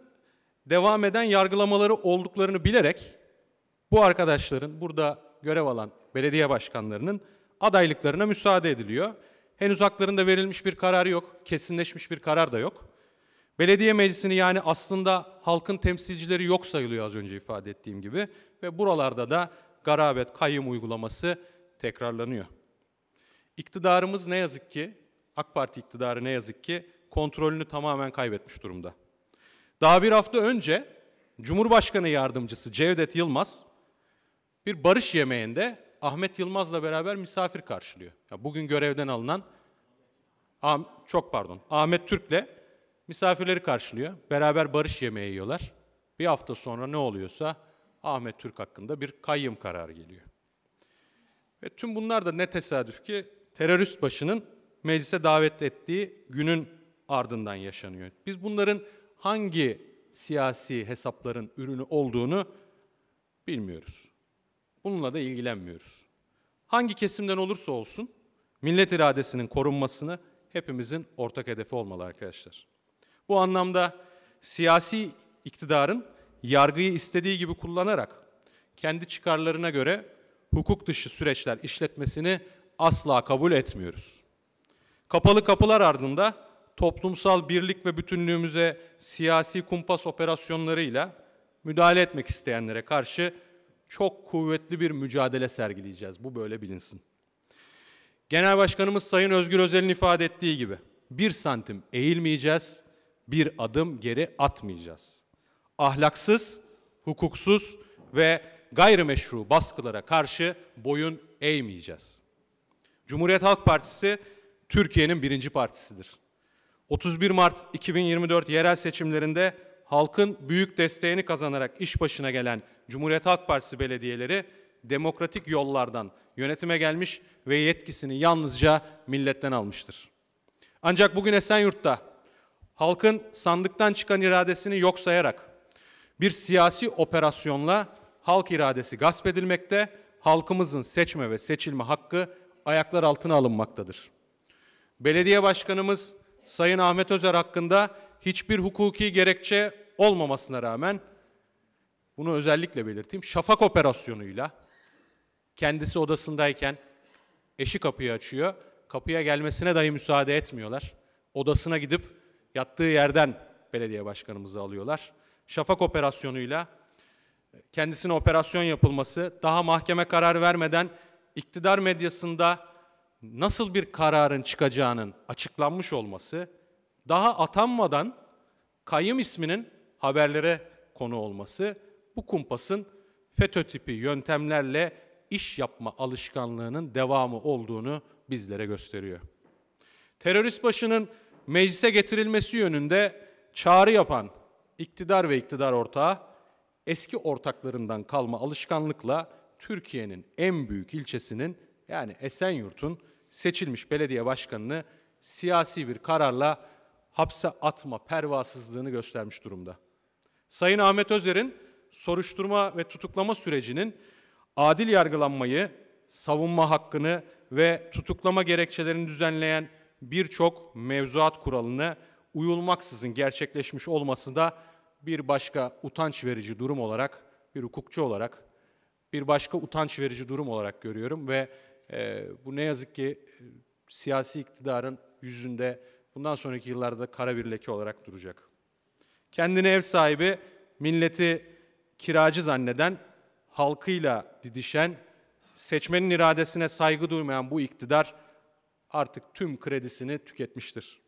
devam eden yargılamaları olduklarını bilerek bu arkadaşların burada görev alan belediye başkanlarının adaylıklarına müsaade ediliyor. Henüz haklarında verilmiş bir karar yok, kesinleşmiş bir karar da yok. Belediye meclisini yani aslında halkın temsilcileri yok sayılıyor az önce ifade ettiğim gibi ve buralarda da garabet kayyum uygulaması tekrarlanıyor. İktidarımız ne yazık ki, AK Parti iktidarı ne yazık ki kontrolünü tamamen kaybetmiş durumda. Daha bir hafta önce Cumhurbaşkanı Yardımcısı Cevdet Yılmaz bir barış yemeğinde Ahmet Yılmaz'la beraber misafir karşılıyor. Bugün görevden alınan çok pardon Ahmet Türk'le misafirleri karşılıyor. Beraber barış yemeği yiyorlar. Bir hafta sonra ne oluyorsa Ahmet Türk hakkında bir kayyım kararı geliyor. Ve tüm bunlar da ne tesadüf ki terörist başının meclise davet ettiği günün ardından yaşanıyor. Biz bunların hangi siyasi hesapların ürünü olduğunu bilmiyoruz. Bununla da ilgilenmiyoruz. Hangi kesimden olursa olsun millet iradesinin korunmasını hepimizin ortak hedefi olmalı arkadaşlar. Bu anlamda siyasi iktidarın yargıyı istediği gibi kullanarak kendi çıkarlarına göre hukuk dışı süreçler işletmesini asla kabul etmiyoruz. Kapalı kapılar ardında toplumsal birlik ve bütünlüğümüze siyasi kumpas operasyonlarıyla müdahale etmek isteyenlere karşı çok kuvvetli bir mücadele sergileyeceğiz. Bu böyle bilinsin. Genel Başkanımız Sayın Özgür Özel'in ifade ettiği gibi bir santim eğilmeyeceğiz, bir adım geri atmayacağız. Ahlaksız, hukuksuz ve gayrimeşru baskılara karşı boyun eğmeyeceğiz. Cumhuriyet Halk Partisi Türkiye'nin birinci partisidir. 31 Mart 2024 yerel seçimlerinde halkın büyük desteğini kazanarak iş başına gelen Cumhuriyet Halk Partisi belediyeleri demokratik yollardan yönetime gelmiş ve yetkisini yalnızca milletten almıştır. Ancak bugün Esenyurt'ta halkın sandıktan çıkan iradesini yok sayarak bir siyasi operasyonla halk iradesi gasp edilmekte, halkımızın seçme ve seçilme hakkı ayaklar altına alınmaktadır. Belediye Başkanımız Sayın Ahmet Özer hakkında hiçbir hukuki gerekçe olmamasına rağmen bunu özellikle belirteyim. Şafak operasyonuyla kendisi odasındayken eşi kapıyı açıyor. Kapıya gelmesine dahi müsaade etmiyorlar. Odasına gidip yattığı yerden belediye başkanımızı alıyorlar. Şafak operasyonuyla kendisine operasyon yapılması, daha mahkeme karar vermeden iktidar medyasında nasıl bir kararın çıkacağının açıklanmış olması, daha atanmadan kayyım isminin haberlere konu olması, bu kumpasın FETÖ tipi yöntemlerle iş yapma alışkanlığının devamı olduğunu bizlere gösteriyor. Terörist başının meclise getirilmesi yönünde çağrı yapan iktidar ve iktidar ortağı eski ortaklarından kalma alışkanlıkla Türkiye'nin en büyük ilçesinin yani Esenyurt'un seçilmiş belediye başkanını siyasi bir kararla hapse atma pervasızlığını göstermiş durumda. Sayın Ahmet Özer'in soruşturma ve tutuklama sürecinin adil yargılanmayı, savunma hakkını ve tutuklama gerekçelerini düzenleyen birçok mevzuat kuralını uyulmaksızın gerçekleşmiş olması da bir başka utanç verici durum olarak, bir hukukçu olarak bir başka utanç verici durum olarak görüyorum ve e, bu ne yazık ki e, siyasi iktidarın yüzünde bundan sonraki yıllarda kara bir leke olarak duracak. Kendine ev sahibi, milleti kiracı zanneden, halkıyla didişen, seçmenin iradesine saygı duymayan bu iktidar artık tüm kredisini tüketmiştir.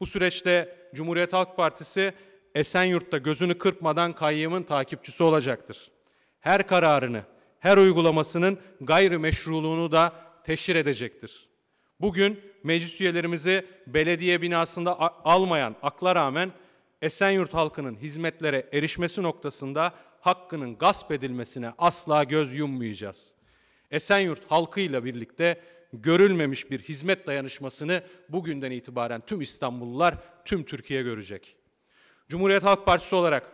Bu süreçte Cumhuriyet Halk Partisi Esenyurt'ta gözünü kırpmadan kayyımın takipçisi olacaktır. Her kararını, her uygulamasının gayrimeşruluğunu da teşhir edecektir. Bugün meclis üyelerimizi belediye binasında almayan akla rağmen Esenyurt halkının hizmetlere erişmesi noktasında hakkının gasp edilmesine asla göz yummayacağız. Esenyurt halkıyla birlikte görülmemiş bir hizmet dayanışmasını bugünden itibaren tüm İstanbullular, tüm Türkiye görecek. Cumhuriyet Halk Partisi olarak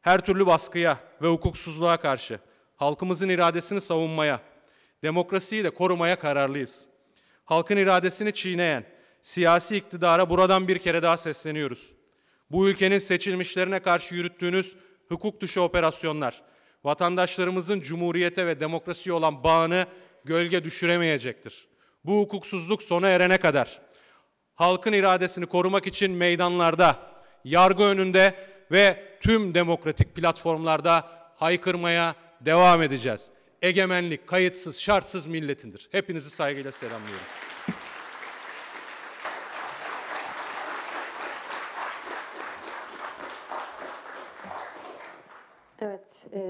her türlü baskıya ve hukuksuzluğa karşı halkımızın iradesini savunmaya, demokrasiyi de korumaya kararlıyız. Halkın iradesini çiğneyen siyasi iktidara buradan bir kere daha sesleniyoruz. Bu ülkenin seçilmişlerine karşı yürüttüğünüz hukuk dışı operasyonlar, vatandaşlarımızın cumhuriyete ve demokrasiye olan bağını gölge düşüremeyecektir. Bu hukuksuzluk sona erene kadar halkın iradesini korumak için meydanlarda, yargı önünde ve tüm demokratik platformlarda haykırmaya devam edeceğiz. Egemenlik kayıtsız, şartsız milletindir. Hepinizi saygıyla selamlıyorum. Evet, e,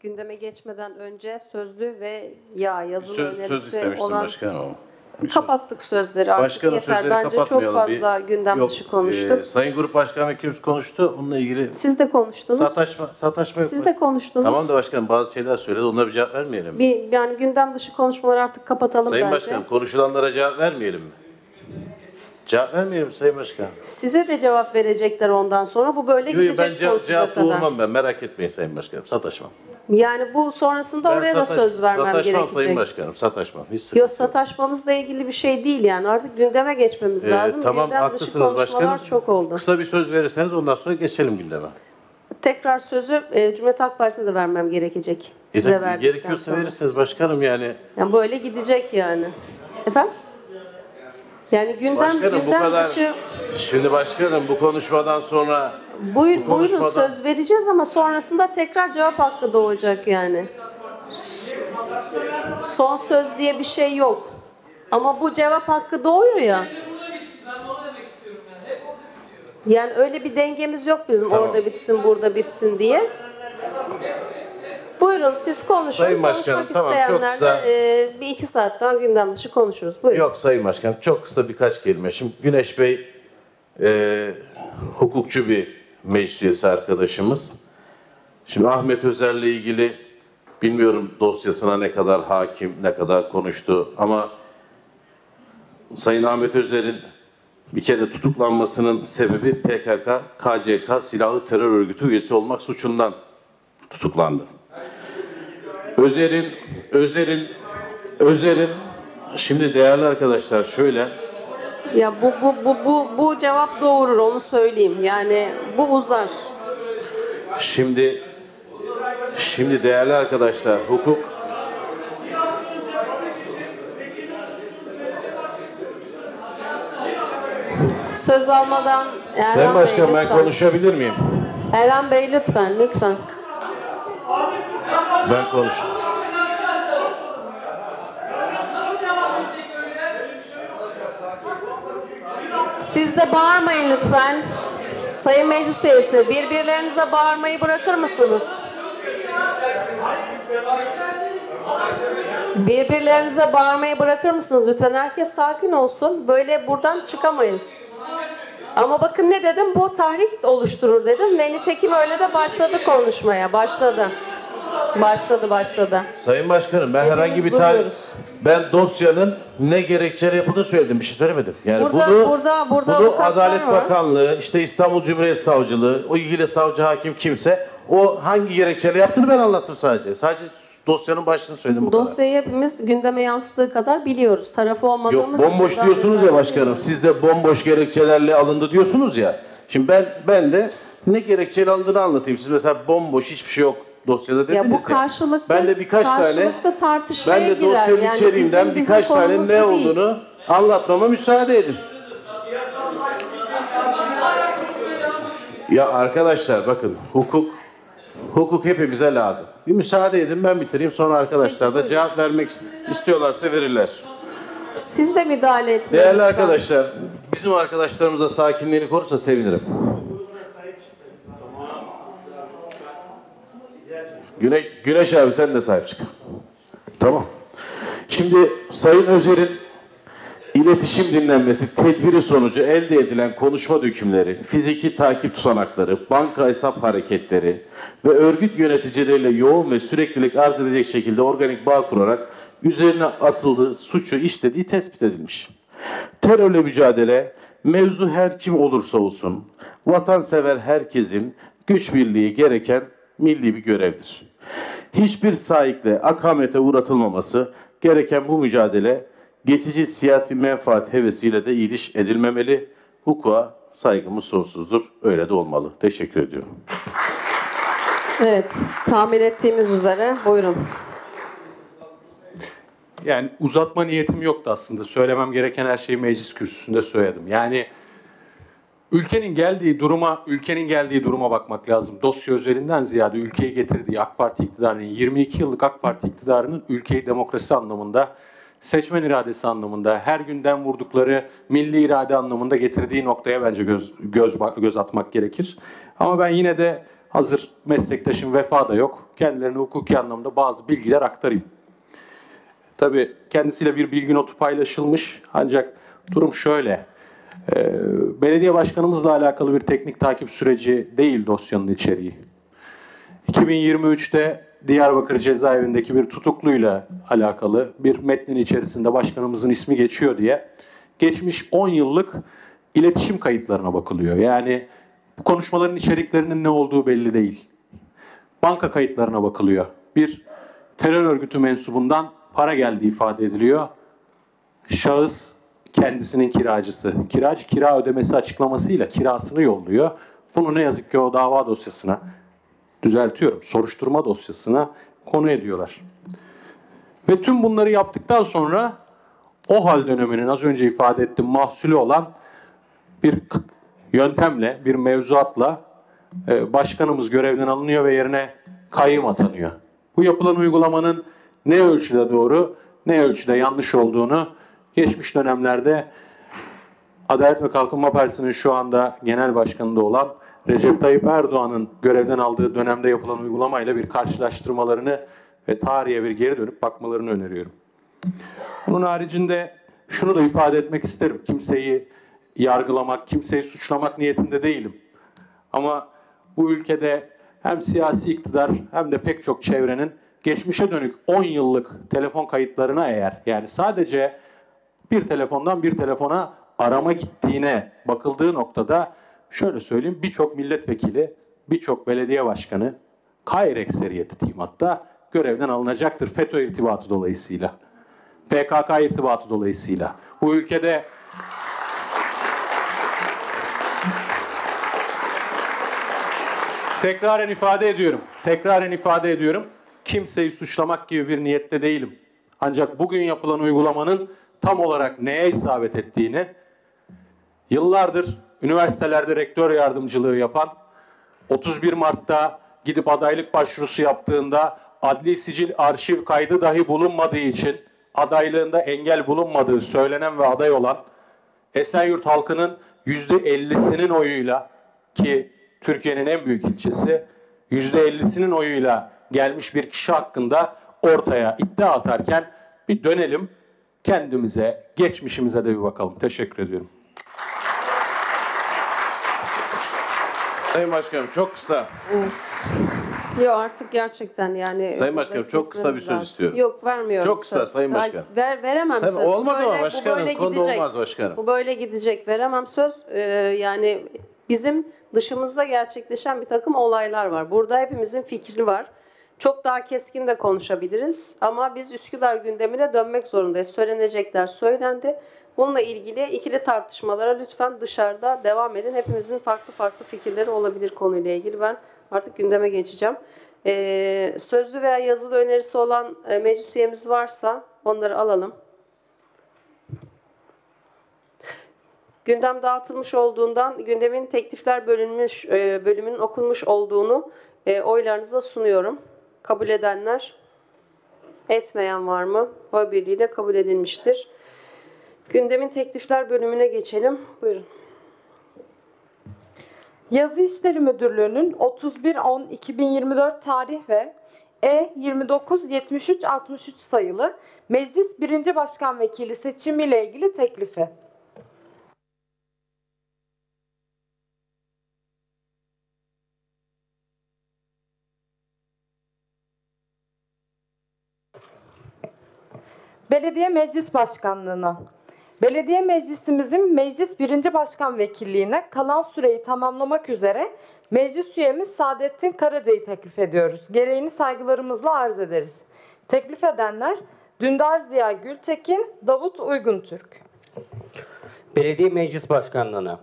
gündeme geçmeden önce sözlü ve ya yazılı Söz, söz önerisi istemiştim olan başkanım ama. kapattık sözleri artık Başkanım yeter. sözleri Bence çok fazla Bir- gündem Yok, dışı konuştuk. e, Sayın Grup Başkanı Vekilimiz konuştu. Onunla ilgili Siz de konuştunuz. sataşma, sataşma yok. Siz de konuştunuz. Tamam da başkanım bazı şeyler söyledi. Onlara bir cevap vermeyelim mi? Bir, yani gündem dışı konuşmaları artık kapatalım Sayın bence. Başkanım konuşulanlara cevap vermeyelim mi? Cevap vermeyelim Sayın Başkan. Size de cevap verecekler ondan sonra. Bu böyle Yok yok gidecek ben cevap, sonsuza cevaplı kadar. olmam ben. Merak etmeyin Sayın Başkanım. Sataşmam. Yani bu sonrasında Ben oraya da sataş- söz vermem sataşmam gerekecek. Sayın Başkanım. Sataşmam. Hiç sıkıntı Yok sataşmamızla ilgili bir şey değil yani. Artık gündeme geçmemiz Ee, lazım. tamam Gündem dışı haklısınız konuşmalar başkanım. çok oldu. Kısa bir söz verirseniz ondan sonra geçelim gündeme. Tekrar sözü e, Cumhuriyet Halk Partisi'ne de vermem gerekecek. E, Size verdikten gerekiyorsa sonra. verirsiniz başkanım yani. Yani böyle gidecek yani. Efendim? Yani gündem, Başkanım bu gündem kadar. dışı... Şimdi başkanım bu konuşmadan sonra Buyur, bu buyurun konuşmadan- söz vereceğiz ama sonrasında tekrar cevap hakkı doğacak yani. Son söz diye bir şey yok. Ama bu cevap hakkı doğuyor ya. Yani öyle bir dengemiz yok bizim Tamam. orada bitsin burada bitsin diye. Buyurun siz konuşun. Sayın Başkanım, Konuşmak tamam, çok kısa. e, bir iki saat daha gündem dışı konuşuruz. Buyurun. Yok Sayın Başkan, çok kısa birkaç kelime. Şimdi Güneş Bey e, hukukçu bir meclis üyesi arkadaşımız. Şimdi Ahmet Özer'le ilgili bilmiyorum dosyasına ne kadar hakim, ne kadar konuştu ama Sayın Ahmet Özer'in bir kere tutuklanmasının sebebi PKK, KCK silahlı terör örgütü üyesi olmak suçundan tutuklandı. Özer'in Özer'in Özer'in şimdi değerli arkadaşlar şöyle Ya bu bu bu bu bu cevap doğurur onu söyleyeyim. Yani bu uzar. şimdi şimdi değerli arkadaşlar hukuk Söz almadan Erhan Sayın Bey Başkan ben lütfen. konuşabilir miyim? Erhan Bey lütfen lütfen. Ben konuş. Siz de bağırmayın lütfen. Sayın Meclis Üyesi birbirlerinize bağırmayı bırakır mısınız? Birbirlerinize bağırmayı bırakır mısınız lütfen? Herkes sakin olsun. Böyle buradan çıkamayız. Ama bakın ne dedim? Bu tahrik oluşturur dedim ve nitekim öyle de başladı konuşmaya. Başladı. Başladı başladı. Sayın Başkanım ben herhangi bir duyuyoruz. ben dosyanın ne gerekçeleri yapıldığını söyledim. Bir şey söylemedim. Yani Burada- bunu, burada- burada bunu avukatlar Adalet var. Bakanlığı, işte İstanbul Cumhuriyet Savcılığı, o ilgili savcı hakim kimse o hangi gerekçeyle yaptığını ben anlattım sadece. Sadece dosyanın başlığını söyledim bu kadar. Dosyayı hepimiz gündeme yansıttığı kadar biliyoruz. Tarafı Yok olmadığımız bomboş için diyorsunuz zaten- ya başkanım. Siz de bomboş gerekçelerle alındı diyorsunuz ya. Şimdi ben ben de ne gerekçeyle alındığını anlatayım. Siz mesela bomboş hiçbir şey yok dosyada dediniz Ya bu karşılıklı, Ben de birkaç tane ben de girer. dosyanın Yani içeriğinden bizim- bizim birkaç tane ne değil. olduğunu anlatmama müsaade edin. Ya arkadaşlar bakın hukuk hukuk hepimize lazım. Bir müsaade edin ben bitireyim sonra arkadaşlar da cevap vermek istiyorlarsa verirler. Siz de müdahale etmeyin. Değerli lütfen. arkadaşlar, bizim arkadaşlarımıza sakinliğini korursa sevinirim. Güneş, Güneş abi sen de sahip çık. Tamam. Şimdi Sayın Özer'in iletişim dinlenmesi tedbiri sonucu elde edilen konuşma dökümleri, fiziki takip tutanakları, banka hesap hareketleri ve örgüt yöneticileriyle yoğun ve süreklilik arz edecek şekilde organik bağ kurarak üzerine atıldığı suçu işlediği tespit edilmiş. Terörle mücadele mevzu her kim olursa olsun vatansever herkesin güç birliği gereken milli bir görevdir. Hiçbir sahikle akamete uğratılmaması gereken bu mücadele geçici siyasi menfaat hevesiyle de iyiliş edilmemeli. Hukuka saygımız sonsuzdur. Öyle de olmalı. Teşekkür ediyorum. Evet, tahmin ettiğimiz üzere buyurun. Yani uzatma niyetim yoktu aslında. Söylemem gereken her şeyi meclis kürsüsünde söyledim. Yani ülkenin geldiği duruma, ülkenin geldiği duruma bakmak lazım. Dosya özelinden ziyade ülkeyi getirdiği AK Parti iktidarının 22 yıllık AK Parti iktidarının ülkeyi demokrasi anlamında, seçmen iradesi anlamında, her günden vurdukları milli irade anlamında getirdiği noktaya bence göz, göz, göz atmak gerekir. Ama ben yine de hazır meslektaşım Vefa da yok. Kendilerine hukuki anlamda bazı bilgiler aktarayım. Tabii kendisiyle bir bilgi notu paylaşılmış ancak durum şöyle. Ee, belediye başkanımızla alakalı bir teknik takip süreci değil dosyanın içeriği. 2023'te Diyarbakır cezaevindeki bir tutukluyla alakalı bir metnin içerisinde başkanımızın ismi geçiyor diye geçmiş 10 yıllık iletişim kayıtlarına bakılıyor. Yani bu konuşmaların içeriklerinin ne olduğu belli değil. Banka kayıtlarına bakılıyor. Bir terör örgütü mensubundan para geldiği ifade ediliyor. Şahıs kendisinin kiracısı. Kiracı kira ödemesi açıklamasıyla kirasını yolluyor. Bunu ne yazık ki o dava dosyasına, düzeltiyorum, soruşturma dosyasına konu ediyorlar. Ve tüm bunları yaptıktan sonra o hal döneminin az önce ifade ettiğim mahsulü olan bir yöntemle, bir mevzuatla e, başkanımız görevden alınıyor ve yerine kayyım atanıyor. Bu yapılan uygulamanın ne ölçüde doğru, ne ölçüde yanlış olduğunu geçmiş dönemlerde Adalet ve Kalkınma Partisi'nin şu anda genel başkanında olan Recep Tayyip Erdoğan'ın görevden aldığı dönemde yapılan uygulamayla bir karşılaştırmalarını ve tarihe bir geri dönüp bakmalarını öneriyorum. Bunun haricinde şunu da ifade etmek isterim. Kimseyi yargılamak, kimseyi suçlamak niyetinde değilim. Ama bu ülkede hem siyasi iktidar hem de pek çok çevrenin geçmişe dönük 10 yıllık telefon kayıtlarına eğer yani sadece bir telefondan bir telefona arama gittiğine bakıldığı noktada şöyle söyleyeyim birçok milletvekili, birçok belediye başkanı, Kayır ekseriyeti diyeyim hatta görevden alınacaktır FETÖ irtibatı dolayısıyla. PKK irtibatı dolayısıyla. Bu ülkede Tekraren ifade ediyorum. Tekraren ifade ediyorum. Kimseyi suçlamak gibi bir niyette değilim. Ancak bugün yapılan uygulamanın tam olarak neye isabet ettiğini yıllardır üniversitelerde rektör yardımcılığı yapan 31 Mart'ta gidip adaylık başvurusu yaptığında adli sicil arşiv kaydı dahi bulunmadığı için adaylığında engel bulunmadığı söylenen ve aday olan Esenyurt halkının %50'sinin oyuyla ki Türkiye'nin en büyük ilçesi %50'sinin oyuyla gelmiş bir kişi hakkında ortaya iddia atarken bir dönelim kendimize, geçmişimize de bir bakalım. Teşekkür ediyorum. Sayın Başkanım çok kısa. Evet. Yok artık gerçekten yani. Sayın Başkanım, çok kısa bir söz lazım. istiyorum. Yok vermiyorum. Çok kısa, söz. Sayın Hayır, Başkan. Ver, veremem Sen, söz. Bu olmaz ama böyle- bu başkanım. böyle Konuda gidecek. olmaz başkanım. Bu böyle gidecek. Veremem söz. Ee, yani bizim dışımızda gerçekleşen bir takım olaylar var. Burada hepimizin fikri var. Çok daha keskin de konuşabiliriz. Ama biz Üsküdar gündemine dönmek zorundayız. Söylenecekler söylendi. Bununla ilgili ikili tartışmalara lütfen dışarıda devam edin. Hepimizin farklı farklı fikirleri olabilir konuyla ilgili. Ben artık gündeme geçeceğim. Ee, sözlü veya yazılı önerisi olan e, meclis üyemiz varsa onları alalım. Gündem dağıtılmış olduğundan gündemin teklifler bölünmüş e, bölümünün okunmuş olduğunu e, oylarınıza sunuyorum. Kabul edenler, etmeyen var mı? Oy birliğiyle kabul edilmiştir. Gündemin teklifler bölümüne geçelim. Buyurun. Yazı İşleri Müdürlüğü'nün 31.10.2024 tarih ve E 297363 sayılı Meclis 1. Başkan Vekili seçimiyle ilgili teklifi. Belediye Meclis Başkanlığı'na. Belediye Meclisimizin Meclis 1. Başkan Vekilliğine kalan süreyi tamamlamak üzere Meclis üyemiz Saadettin Karaca'yı teklif ediyoruz. Gereğini saygılarımızla arz ederiz. Teklif edenler Dündar Ziya Gültekin, Davut Uyguntürk. Belediye Meclis Başkanlığı'na.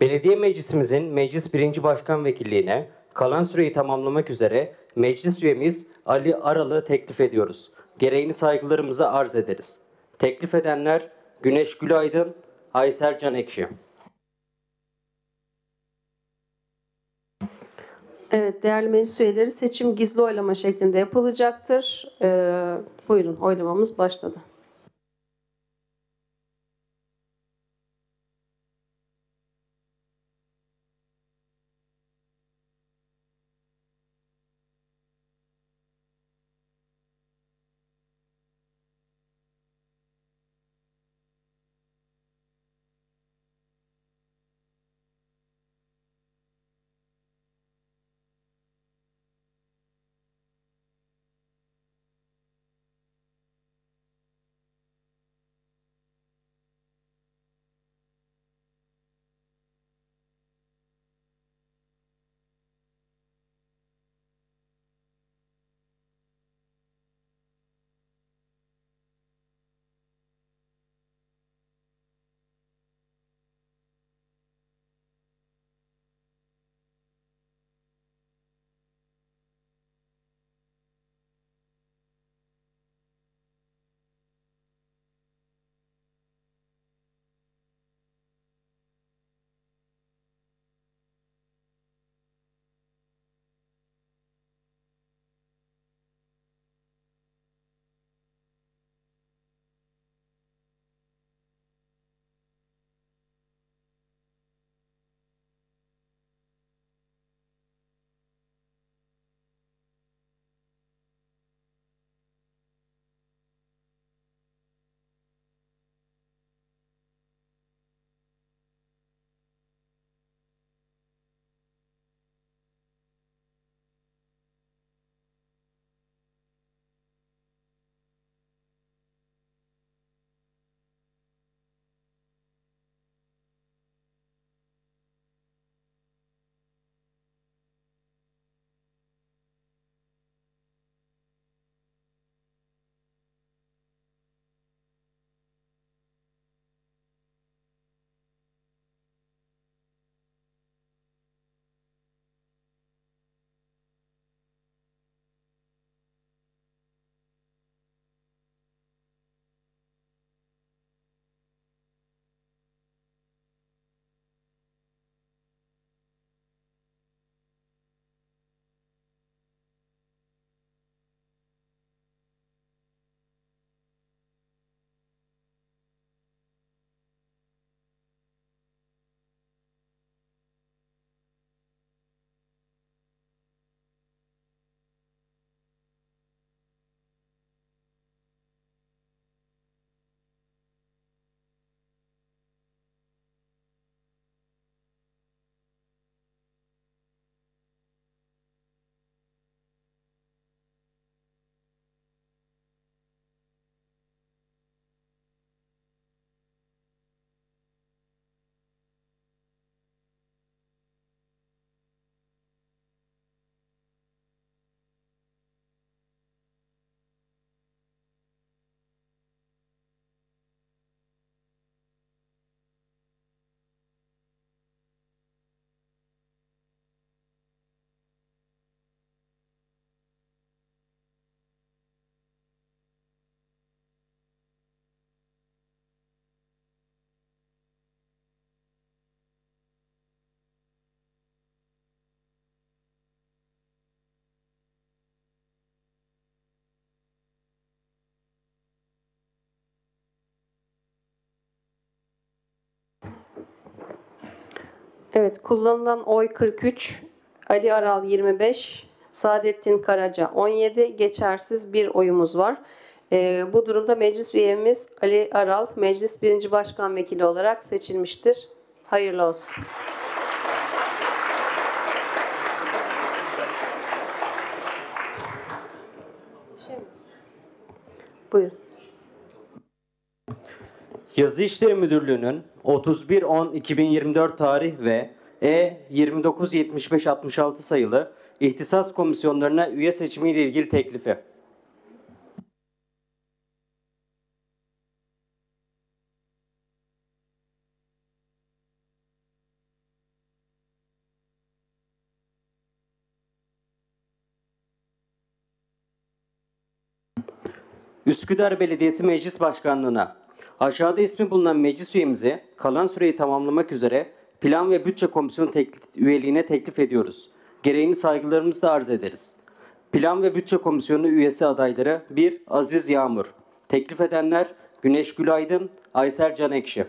Belediye Meclisimizin Meclis 1. Başkan Vekilliğine kalan süreyi tamamlamak üzere meclis üyemiz Ali Aralı teklif ediyoruz. Gereğini saygılarımızı arz ederiz. Teklif edenler Güneş Gülaydın, Aysel Can Ekşi. Evet, değerli meclis üyeleri seçim gizli oylama şeklinde yapılacaktır. Ee, buyurun, oylamamız başladı. Evet, kullanılan oy 43, Ali Aral 25, Saadettin Karaca 17, geçersiz bir oyumuz var. Ee, bu durumda meclis üyemiz Ali Aral, meclis birinci başkan vekili olarak seçilmiştir. Hayırlı olsun. Şey mi? Buyurun. Yazı İşleri Müdürlüğü'nün 31.10.2024 tarih ve E 297566 sayılı ihtisas komisyonlarına üye seçimiyle ilgili teklifi. Üsküdar Belediyesi Meclis Başkanlığı'na aşağıda ismi bulunan meclis üyemizi kalan süreyi tamamlamak üzere Plan ve Bütçe Komisyonu teklif, üyeliğine teklif ediyoruz. Gereğini saygılarımızla arz ederiz. Plan ve Bütçe Komisyonu üyesi adayları 1. Aziz Yağmur. Teklif edenler Güneş Gülaydın, Aysel Can Ekşi.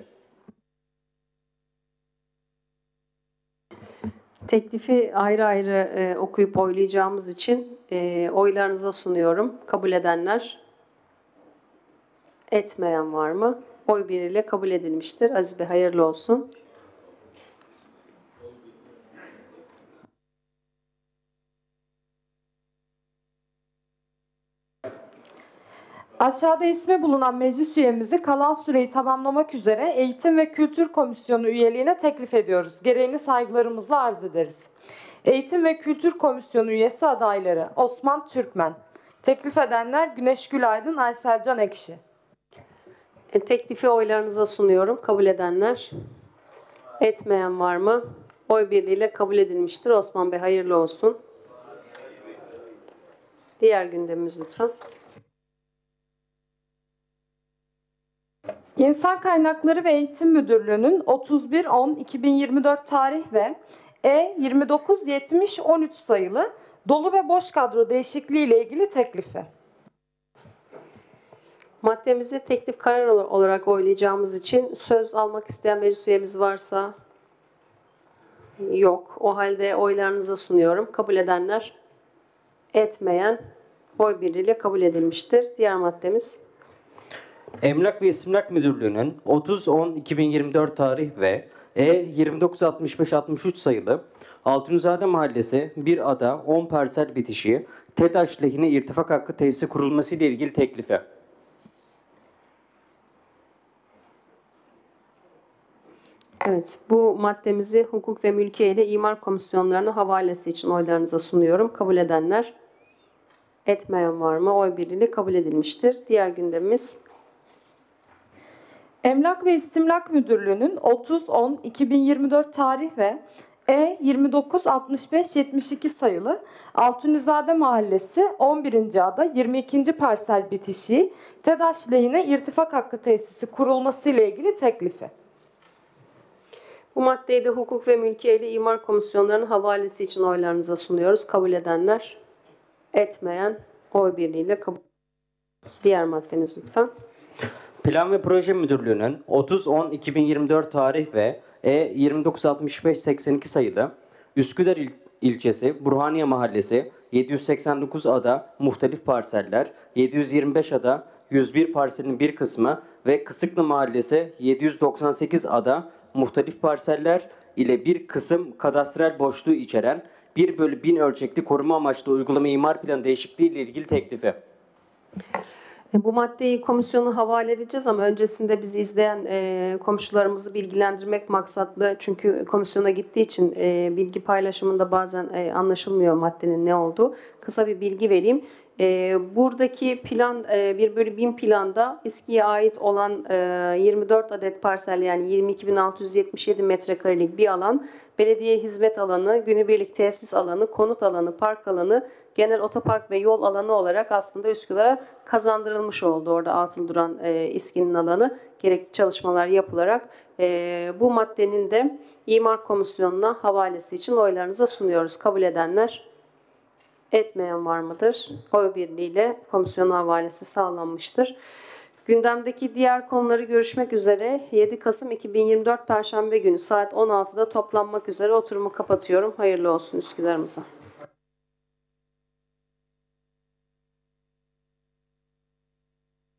Teklifi ayrı ayrı e, okuyup oylayacağımız için e, oylarınıza sunuyorum. Kabul edenler, etmeyen var mı? Oy birliğiyle kabul edilmiştir. Aziz Bey hayırlı olsun. Aşağıda ismi bulunan meclis üyemizi kalan süreyi tamamlamak üzere Eğitim ve Kültür Komisyonu üyeliğine teklif ediyoruz. Gereğini saygılarımızla arz ederiz. Eğitim ve Kültür Komisyonu üyesi adayları Osman Türkmen. Teklif edenler Güneş Gülaydın, Aysel Can Ekşi. E, teklifi oylarınıza sunuyorum. Kabul edenler, etmeyen var mı? Oy birliğiyle kabul edilmiştir. Osman Bey hayırlı olsun. Diğer gündemimiz lütfen. İnsan Kaynakları ve Eğitim Müdürlüğü'nün 31.10.2024 tarih ve E 2970-13 sayılı dolu ve boş kadro değişikliği ile ilgili teklifi. Maddemizi teklif karar ol- olarak oylayacağımız için söz almak isteyen meclis üyemiz varsa yok. O halde oylarınıza sunuyorum. Kabul edenler, etmeyen oy birliğiyle kabul edilmiştir. Diğer maddemiz. Emlak ve İstimlak Müdürlüğü'nün 30.10.2024 tarih ve E 2965-63 sayılı Altunizade Mahallesi bir ada 10 parsel bitişi TEDAŞ lehine irtifak hakkı tesisi kurulması ile ilgili teklifi. Evet, bu maddemizi hukuk ve mülkiye ile imar komisyonlarına havalesi için oylarınıza sunuyorum. Kabul edenler, etmeyen var mı? Oy birliğiyle kabul edilmiştir. Diğer gündemimiz. Emlak ve İstimlak Müdürlüğü'nün 30.10.2024 tarih ve E 2965-72 sayılı Altunizade Mahallesi 11. ada 22. parsel bitişi TEDAŞ lehine irtifak hakkı tesisi kurulması ile ilgili teklifi. Bu maddeyi de hukuk ve mülkiye ile imar komisyonlarının havalesi için oylarınıza sunuyoruz. Kabul edenler, etmeyen oy birliğiyle kabul. Diğer maddemiz lütfen. Plan ve Proje Müdürlüğü'nün 30.10.2024 tarih ve E 2965-82 sayılı Üsküdar il- ilçesi Burhaniye Mahallesi 789 ada muhtelif parseller, 725 ada 101 parselin bir kısmı ve Kısıklı Mahallesi 798 ada muhtelif parseller ile bir kısım kadastral boşluğu içeren 1 bölü 1000 ölçekli koruma amaçlı uygulama imar planı değişikliği ile ilgili teklifi. E, Bu maddeyi komisyona havale edeceğiz ama öncesinde bizi izleyen e, komşularımızı bilgilendirmek maksatlı. Çünkü komisyona gittiği için e, bilgi paylaşımında bazen e, anlaşılmıyor maddenin ne olduğu. Kısa bir bilgi vereyim. E, buradaki plan e, 1 bölü 1000 planda İSKİ'ye ait olan e, 24 adet parsel yani 22.677 metrekarelik bir alan belediye hizmet alanı, günübirlik tesis alanı, konut alanı, park alanı, genel otopark ve yol alanı olarak aslında Üsküdar'a kazandırılmış oldu orada atıl duran e, İSKİ'nin alanı. Gerekli çalışmalar yapılarak e, bu maddenin de imar komisyonuna havalesi için oylarınıza sunuyoruz. Kabul edenler, etmeyen var mıdır? Oy birliğiyle komisyon havalesi sağlanmıştır. Gündemdeki diğer konuları görüşmek üzere 7 Kasım 2024 Perşembe günü saat 16'da toplanmak üzere oturumu kapatıyorum. Hayırlı olsun Üsküdar'ımıza.